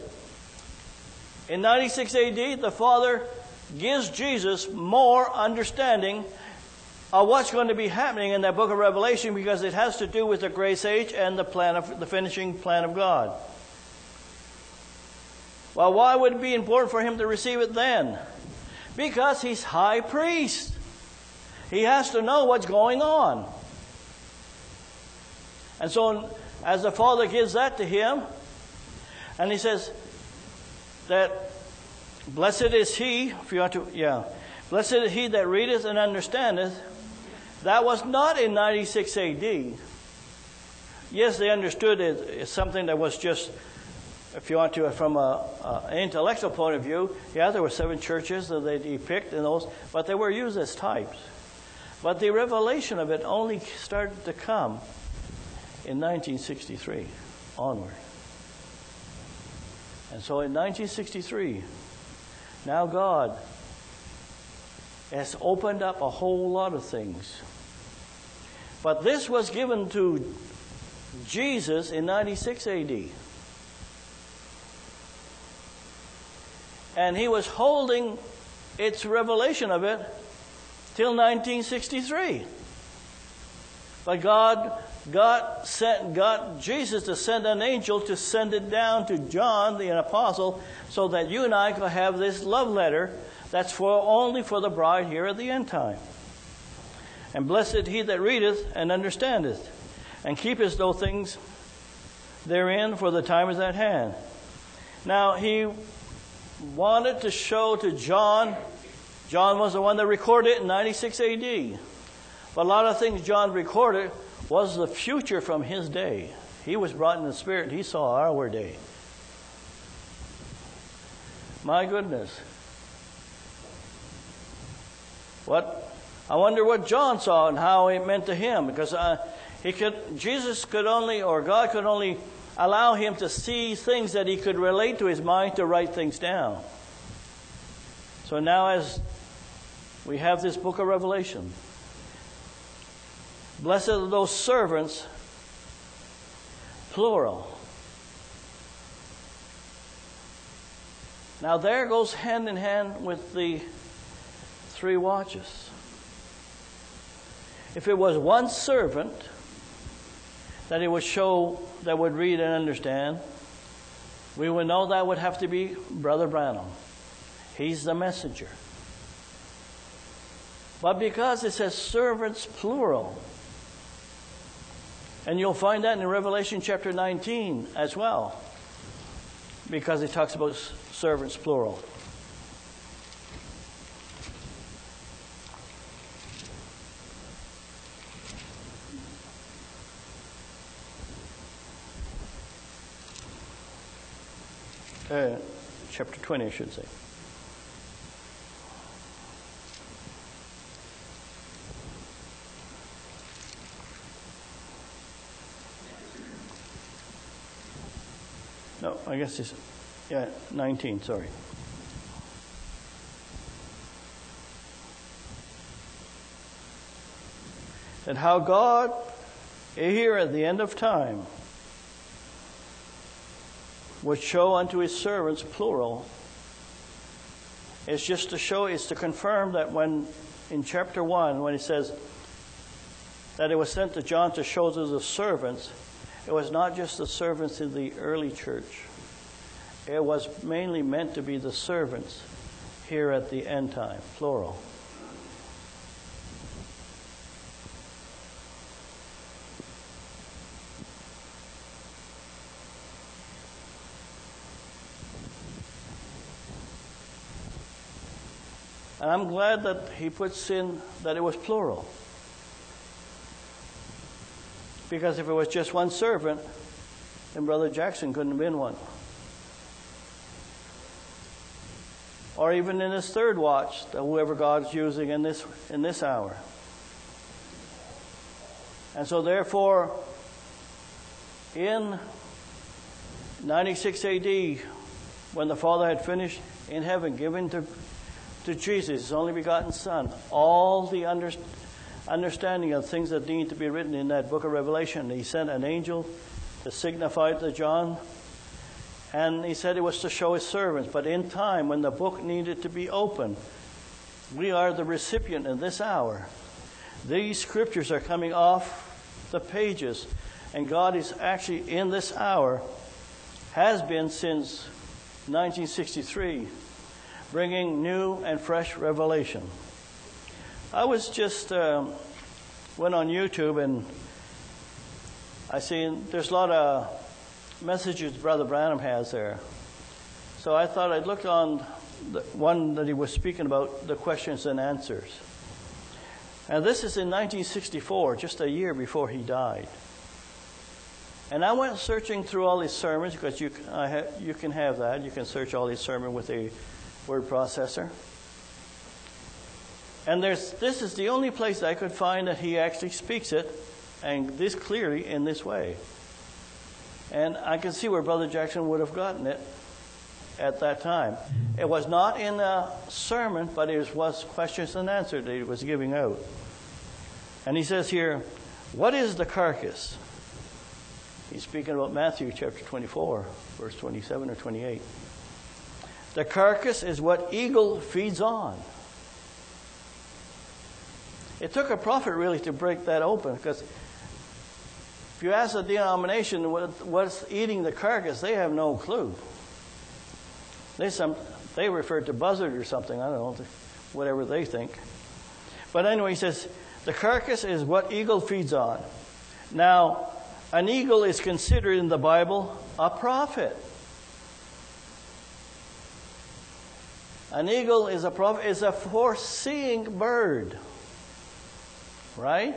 in 96 AD, the Father gives Jesus more understanding of what's going to be happening in that book of Revelation because it has to do with the grace age and the plan of the finishing plan of God. Well, why would it be important for him to receive it then? Because he's high priest. He has to know what's going on. And so, as the Father gives that to him, and he says that blessed is he, if you want to, yeah, blessed is he that readeth and understandeth. That was not in 96 AD. Yes, they understood it as something that was just, if you want to, from an intellectual point of view, yeah, there were seven churches that they picked and those, but they were used as types. But the revelation of it only started to come in 1963 onward. And so in 1963, now God has opened up a whole lot of things. But this was given to Jesus in 96 AD. And he was holding its revelation of it till 1963. But God God sent got Jesus to send an angel to send it down to John the apostle so that you and I could have this love letter that's for only for the bride here at the end time. And blessed he that readeth and understandeth, and keepeth those things therein, for the time is at hand. Now he wanted to show to John, John was the one that recorded it in 96 AD. But a lot of things John recorded was the future from his day. He was brought in the Spirit, he saw our day. My goodness. What I wonder what John saw and how it meant to him, because uh, he could, Jesus could only, or God could only allow him to see things that he could relate to his mind to write things down. So now, as we have this book of Revelation, blessed are those servants, plural, Now, there goes hand in hand with the three watches. If it was one servant that he would show, that would read and understand, we would know that would have to be Brother Branham. He's the messenger. But because it says servants plural, and you'll find that in Revelation chapter 19 as well, because it talks about servants plural. Uh, chapter 20, I should say. No, I guess it's, yeah, 19, sorry. And how God, here at the end of time, would show unto his servants, plural, is just to show, is to confirm that when, in chapter 1, when he says that it was sent to John to show to the servants, it was not just the servants in the early church. It was mainly meant to be the servants here at the end time, plural. And I'm glad that he puts in that it was plural. Because if it was just one servant, then Brother Jackson couldn't have been one. Or even in his third watch, whoever God's using in this, in this hour. And so, therefore, in 96 AD, when the Father had finished in heaven, giving to, to Jesus, his only begotten Son, all the under, understanding of things that need to be written in that book of Revelation, he sent an angel to signify to John. And he said it was to show his servants. But in time, when the book needed to be opened, we are the recipient in this hour. These scriptures are coming off the pages, and God is actually in this hour, has been since 1963, bringing new and fresh revelation. I was just um, went on YouTube and I seen there's a lot of messages Brother Branham has there. So I thought I'd look on the one that he was speaking about the questions and answers. And this is in 1964, just a year before he died. And I went searching through all his sermons because you, ha, you can have that. You can search all his sermon with a word processor. And there's, this is the only place I could find that he actually speaks it, and this clearly in this way. And I can see where Brother Jackson would have gotten it at that time. It was not in a sermon, but it was questions and answers that he was giving out. And he says here, What is the carcass? He's speaking about Matthew chapter 24, verse 27 or 28. The carcass is what eagle feeds on. It took a prophet really to break that open because if you ask a denomination what, what's eating the carcass, they have no clue. They, some, they refer to buzzard or something, I don't know, whatever they think. But anyway, he says, the carcass is what eagle feeds on. Now, an eagle is considered in the Bible a prophet. An eagle is a prophet, is a foreseeing bird. Right?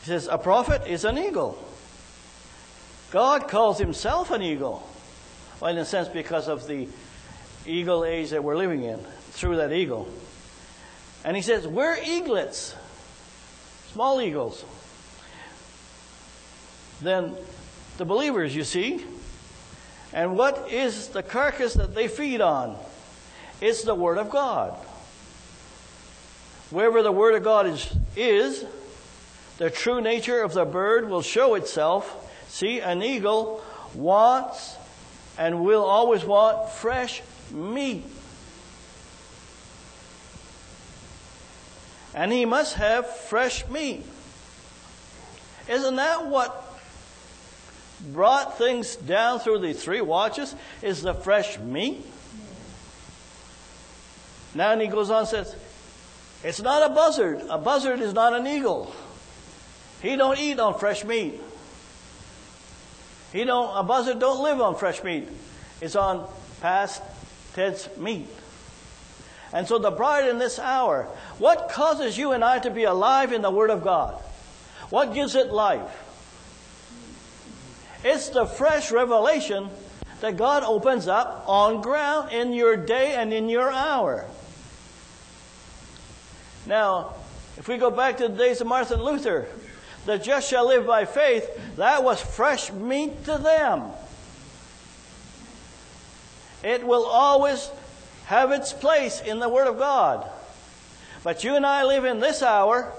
He says, a prophet is an eagle. God calls himself an eagle. Well, in a sense, because of the eagle age that we're living in, through that eagle. And he says, We're eaglets, small eagles. Then the believers, you see. And what is the carcass that they feed on? It's the Word of God. Wherever the Word of God is, is, the true nature of the bird will show itself. See, an eagle wants and we'll always want fresh meat. And he must have fresh meat. Isn't that what brought things down through the three watches? Is the fresh meat? Now, and he goes on and says, it's not a buzzard. A buzzard is not an eagle. He don't eat on fresh meat. He don't. A buzzard don't live on fresh meat. It's on past tense meat. And so the bride in this hour, what causes you and I to be alive in the Word of God? What gives it life? It's the fresh revelation that God opens up on ground in your day and in your hour. Now, if we go back to the days of Martin Luther, the just shall live by faith, that was fresh meat to them. It will always have its place in the Word of God. But you and I live in this hour,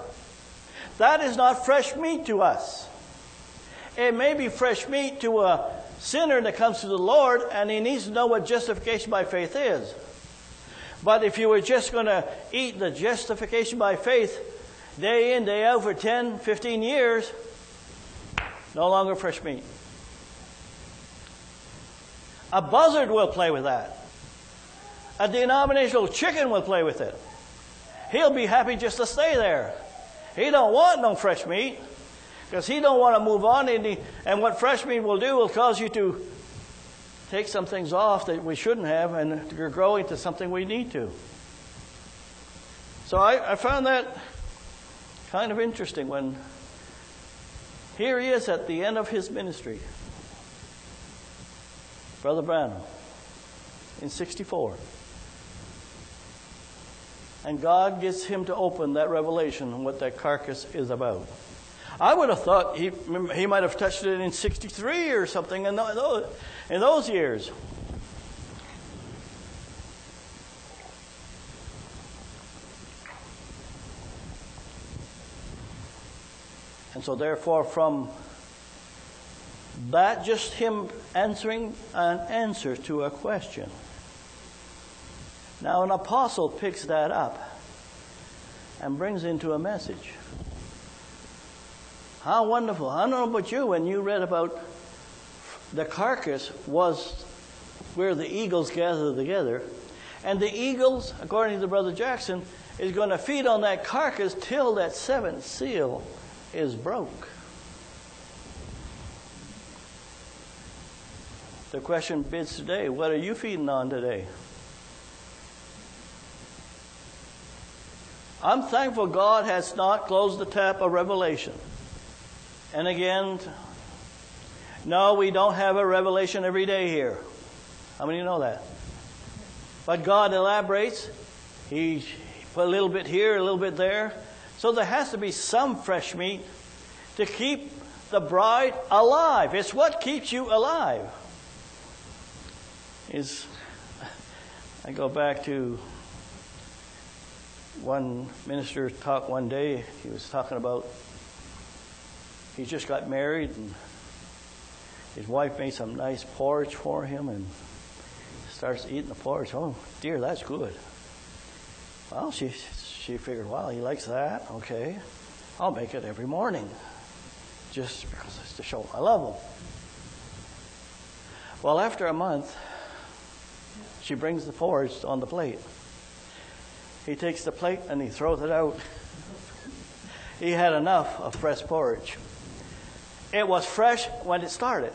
that is not fresh meat to us. It may be fresh meat to a sinner that comes to the Lord and he needs to know what justification by faith is. But if you were just going to eat the justification by faith day in, day out for 10, 15 years, no longer fresh meat. A buzzard will play with that. A denominational chicken will play with it. He'll be happy just to stay there. He don't want no fresh meat because he don't want to move on. And, he, and what fresh meat will do will cause you to take some things off that we shouldn't have and to grow into something we need to. So I, I found that kind of interesting when here he is at the end of his ministry. Brother Branham in 64. And God gets him to open that revelation on what that carcass is about. I would have thought he, he might have touched it in 63 or something in those, in those years. And so, therefore, from that, just him answering an answer to a question. Now, an apostle picks that up and brings into a message. How wonderful. I don't know about you, when you read about the carcass was where the eagles gather together. And the eagles, according to Brother Jackson, is going to feed on that carcass till that seventh seal is broke. The question bids today what are you feeding on today? I'm thankful God has not closed the tap of revelation. And again, no, we don't have a revelation every day here. How many know that? But God elaborates. He put a little bit here, a little bit there. So there has to be some fresh meat to keep the bride alive. It's what keeps you alive. Is I go back to one minister talk one day. He was talking about he just got married and his wife made some nice porridge for him and starts eating the porridge. Oh dear, that's good. Well, she she figured, well, he likes that. Okay, I'll make it every morning, just because it's to show I love him. Well, after a month, she brings the porridge on the plate. He takes the plate and he throws it out. [laughs] he had enough of fresh porridge. It was fresh when it started.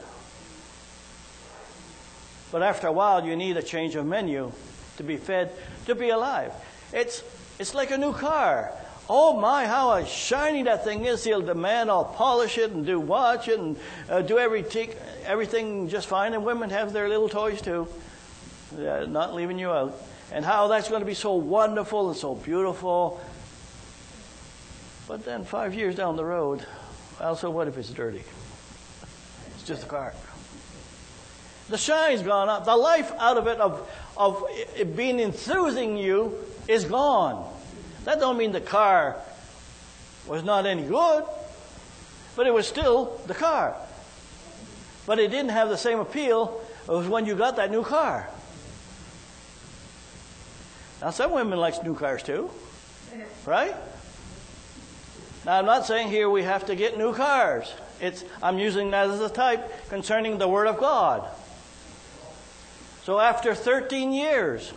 But after a while, you need a change of menu to be fed, to be alive. It's, it's like a new car. Oh my, how shiny that thing is. He'll demand I'll polish it and do watch it and uh, do everything, everything just fine. And women have their little toys too, uh, not leaving you out. And how that's going to be so wonderful and so beautiful. But then five years down the road, well, so what if it's dirty? It's just a car. The shine's gone up. The life out of it, of, of it being enthusing you, is gone. That don't mean the car was not any good, but it was still the car. But it didn't have the same appeal as when you got that new car. Now, some women like new cars too, right? Now, I'm not saying here we have to get new cars. It's, I'm using that as a type concerning the Word of God. So, after 13 years,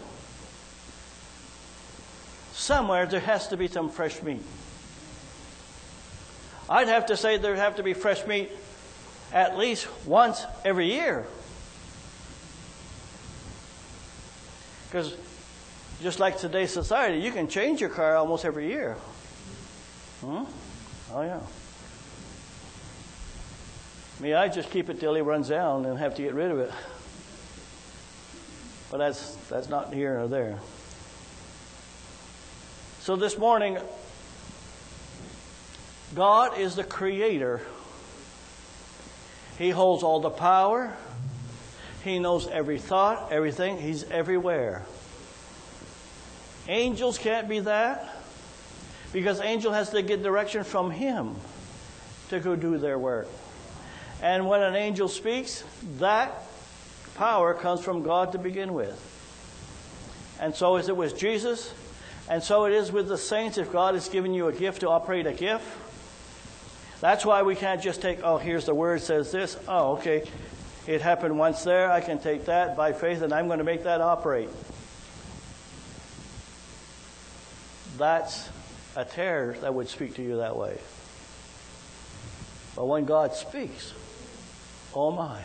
somewhere there has to be some fresh meat. I'd have to say there have to be fresh meat at least once every year. Because just like today's society, you can change your car almost every year. Hmm? Oh, yeah. Me, I just keep it till he runs down and have to get rid of it. But that's, that's not here or there. So this morning, God is the creator. He holds all the power. He knows every thought, everything. He's everywhere. Angels can't be that because angel has to get direction from him to go do their work. And when an angel speaks, that power comes from God to begin with. And so is it with Jesus, and so it is with the saints if God has given you a gift to operate a gift. That's why we can't just take, oh, here's the word says this. Oh, okay. It happened once there. I can take that by faith and I'm going to make that operate. That's a terror that would speak to you that way. But when God speaks, oh my.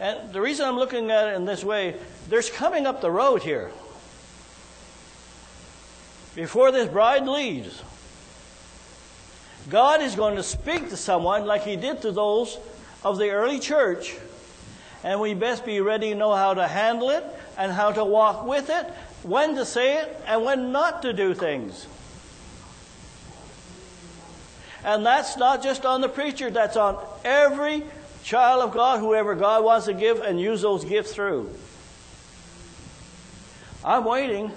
And the reason I'm looking at it in this way, there's coming up the road here. Before this bride leaves, God is going to speak to someone like He did to those of the early church. And we best be ready to know how to handle it and how to walk with it, when to say it and when not to do things. And that's not just on the preacher, that's on every child of God, whoever God wants to give and use those gifts through. I'm waiting.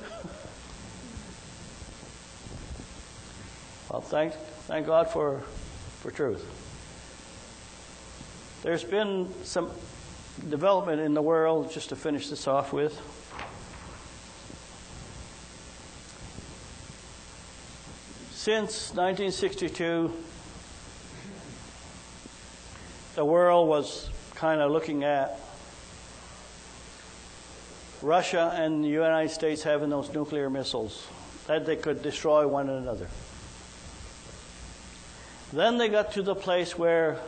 Well, thank, thank God for, for truth. There's been some development in the world, just to finish this off with. Since 1962, the world was kind of looking at Russia and the United States having those nuclear missiles that they could destroy one another. Then they got to the place where,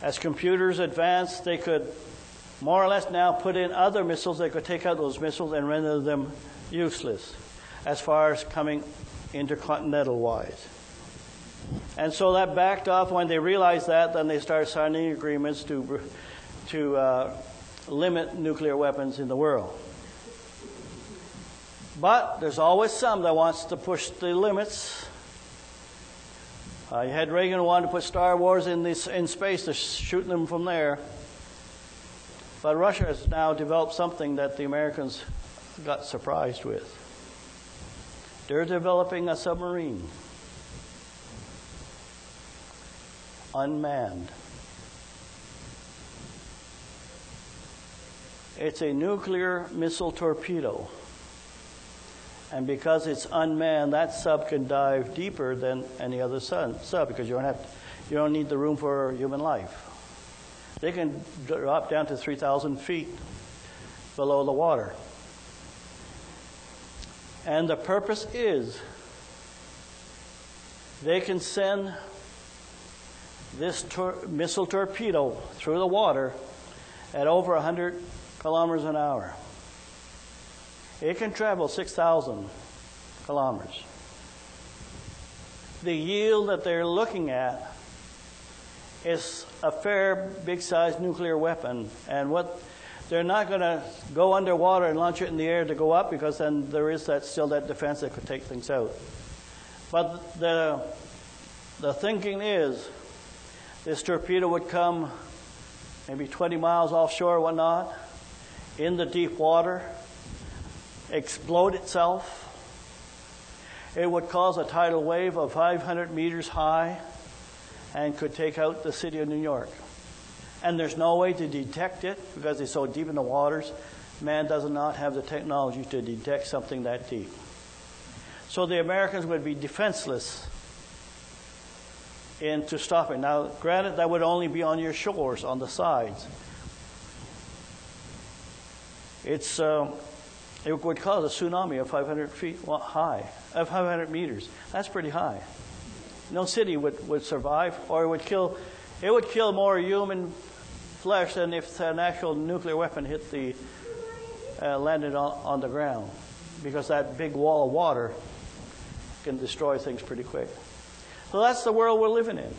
as computers advanced, they could more or less now put in other missiles that could take out those missiles and render them useless as far as coming intercontinental wise. And so that backed off when they realized that, then they started signing agreements to, to uh, limit nuclear weapons in the world. But there's always some that wants to push the limits. Uh, you had Reagan wanted to put Star Wars in, this, in space, they're shooting them from there. But Russia has now developed something that the Americans got surprised with. They're developing a submarine, unmanned. It's a nuclear missile torpedo. And because it's unmanned, that sub can dive deeper than any other sub because you don't have you don't need the room for human life. They can drop down to 3,000 feet below the water. And the purpose is they can send this tor- missile torpedo through the water at over 100 kilometers an hour. It can travel 6,000 kilometers. The yield that they're looking at is a fair, big sized nuclear weapon. And what they're not going to go underwater and launch it in the air to go up because then there is that still that defense that could take things out. But the the thinking is this torpedo would come maybe 20 miles offshore or whatnot in the deep water, explode itself. It would cause a tidal wave of 500 meters high and could take out the city of New York. And there's no way to detect it because it's so deep in the waters. Man does not have the technology to detect something that deep. So the Americans would be defenseless in to stop it. Now, granted, that would only be on your shores, on the sides. It's um, it would cause a tsunami of 500 feet high, of 500 meters. That's pretty high. No city would, would survive, or it would kill. It would kill more human flesh than if an actual nuclear weapon hit the uh, landed on, on the ground, because that big wall of water can destroy things pretty quick. So that's the world we're living in.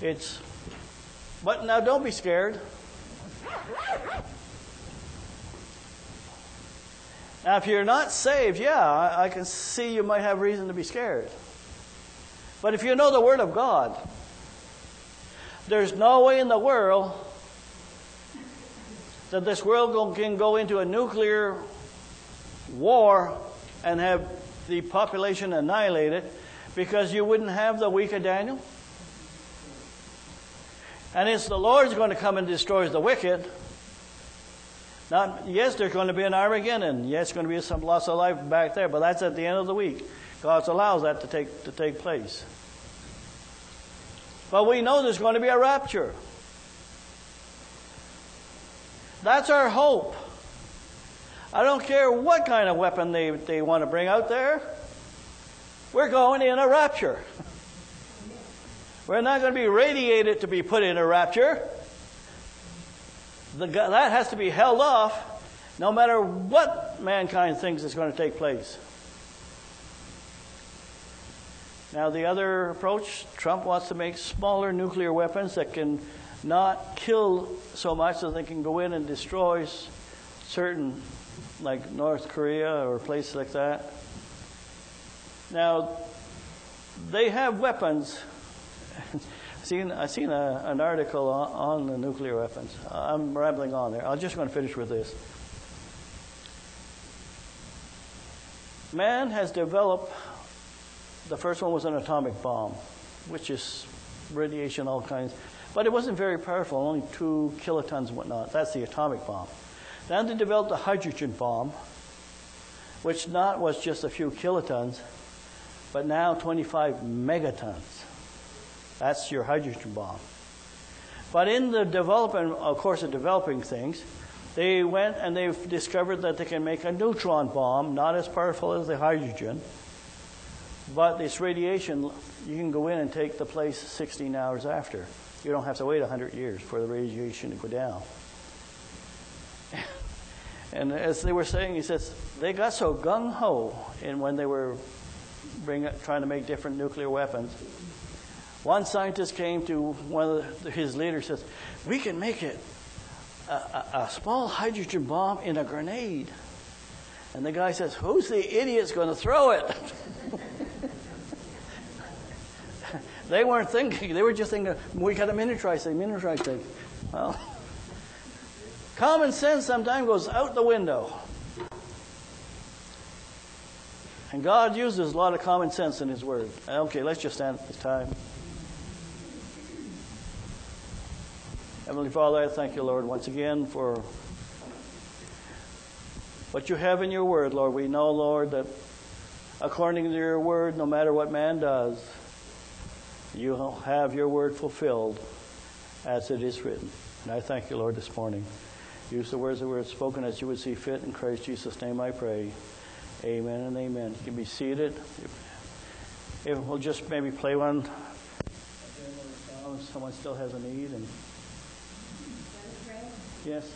It's, but now don't be scared. Now, if you're not saved, yeah, I, I can see you might have reason to be scared. But if you know the Word of God, there's no way in the world that this world can go into a nuclear war and have the population annihilated because you wouldn't have the week of Daniel. And it's the Lord's going to come and destroys the wicked. Not, yes, there's going to be an Armageddon. Yes, there's going to be some loss of life back there, but that's at the end of the week. God allows that to take, to take place. But we know there's going to be a rapture. That's our hope. I don't care what kind of weapon they, they want to bring out there. We're going in a rapture. We're not going to be radiated to be put in a rapture. The, that has to be held off no matter what mankind thinks is going to take place. Now, the other approach Trump wants to make smaller nuclear weapons that can not kill so much that they can go in and destroy certain, like North Korea or places like that. Now, they have weapons. [laughs] seen, I seen a, an article on, on the nuclear weapons. I'm rambling on there. I'm just going to finish with this. Man has developed, the first one was an atomic bomb, which is radiation, all kinds. But it wasn't very powerful, only two kilotons and whatnot. That's the atomic bomb. Then they developed the hydrogen bomb, which not was just a few kilotons, but now 25 megatons. That's your hydrogen bomb. But in the development, of course, of developing things, they went and they've discovered that they can make a neutron bomb, not as powerful as the hydrogen, but this radiation, you can go in and take the place 16 hours after. You don't have to wait 100 years for the radiation to go down. [laughs] and as they were saying, he says, they got so gung ho in when they were bring, trying to make different nuclear weapons. One scientist came to one of the, his leaders and says, "We can make it a, a, a small hydrogen bomb in a grenade." And the guy says, "Who's the idiot's going to throw it?" [laughs] they weren't thinking; they were just thinking, "We got to miniaturize thing, miniaturize thing." Well, common sense sometimes goes out the window. And God uses a lot of common sense in His Word. Okay, let's just stand at this time. Heavenly Father, I thank you, Lord, once again for what you have in your Word, Lord. We know, Lord, that according to your Word, no matter what man does, you will have your Word fulfilled as it is written. And I thank you, Lord, this morning. Use the words that were spoken as you would see fit. In Christ Jesus' name I pray. Amen and amen. You can be seated. If, if we'll just maybe play one. Someone still has a need. And yes.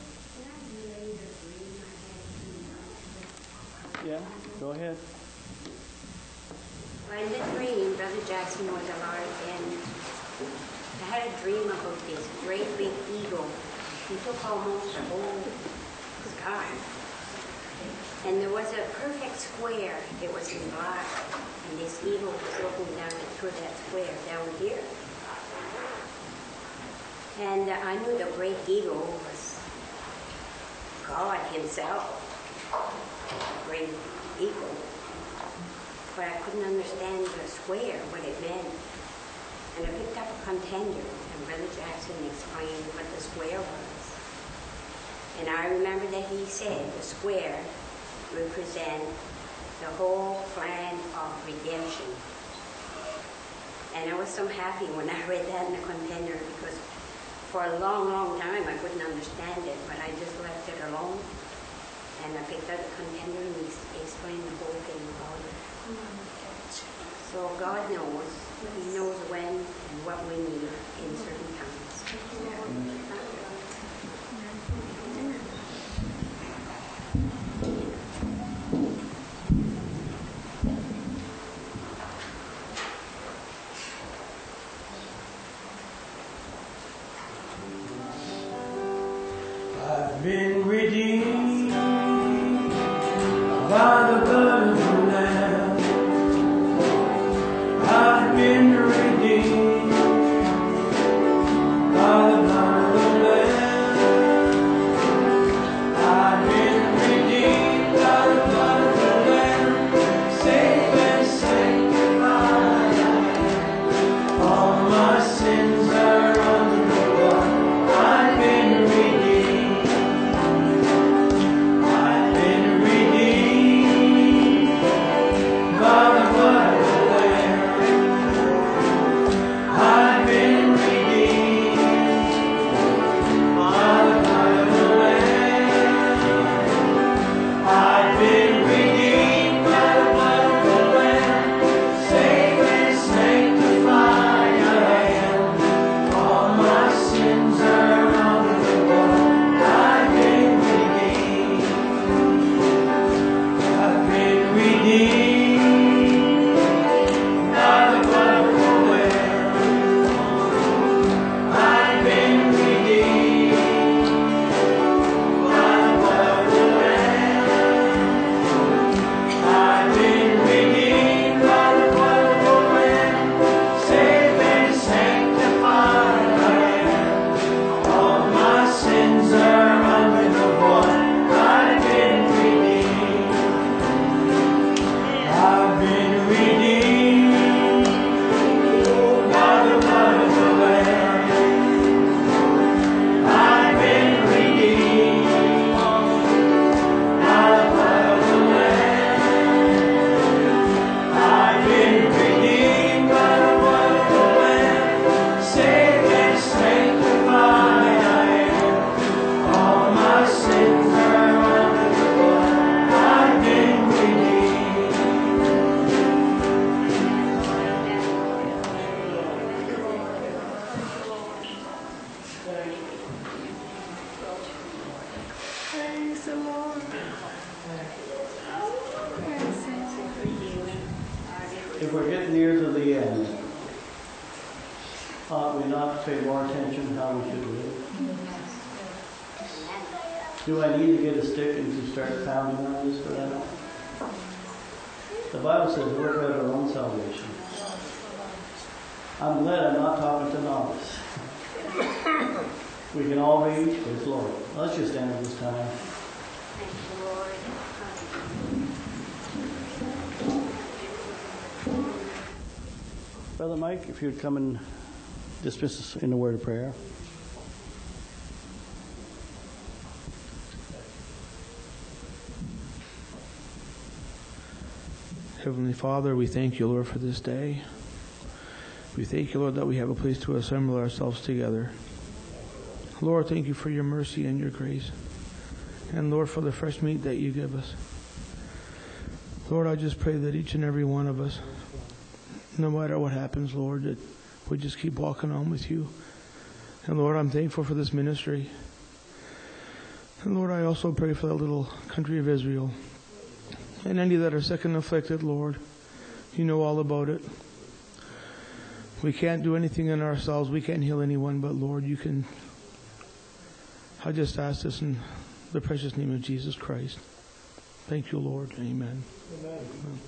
Yeah. Go ahead. The dream, Brother Jackson was alive, and I had a dream about this great big eagle. He took almost the whole sky. And there was a perfect square. It was in black. And this eagle was looking down through that square down here. And I knew the great eagle was God himself. Great eagle. But I couldn't understand the square, what it meant. And I picked up a contender, and Brother Jackson explained what the square was. And I remember that he said the square represent the whole plan of redemption. And I was so happy when I read that in the contender because for a long, long time I couldn't understand it, but I just left it alone. And I picked up the contender and he explained the whole thing about it. So God knows, He knows when and what we need in certain times. I've been redeemed by the blood Brother you'd come and dismiss us in a word of prayer. Heavenly Father, we thank you, Lord, for this day. We thank you, Lord, that we have a place to assemble ourselves together. Lord, thank you for your mercy and your grace. And Lord, for the fresh meat that you give us. Lord, I just pray that each and every one of us, no matter what happens, Lord, that we just keep walking on with you. And Lord, I'm thankful for this ministry. And Lord, I also pray for the little country of Israel. And any that are sick and afflicted, Lord, you know all about it. We can't do anything in ourselves. We can't heal anyone, but Lord, you can. I just ask this in the precious name of Jesus Christ. Thank you, Lord. Amen. Amen.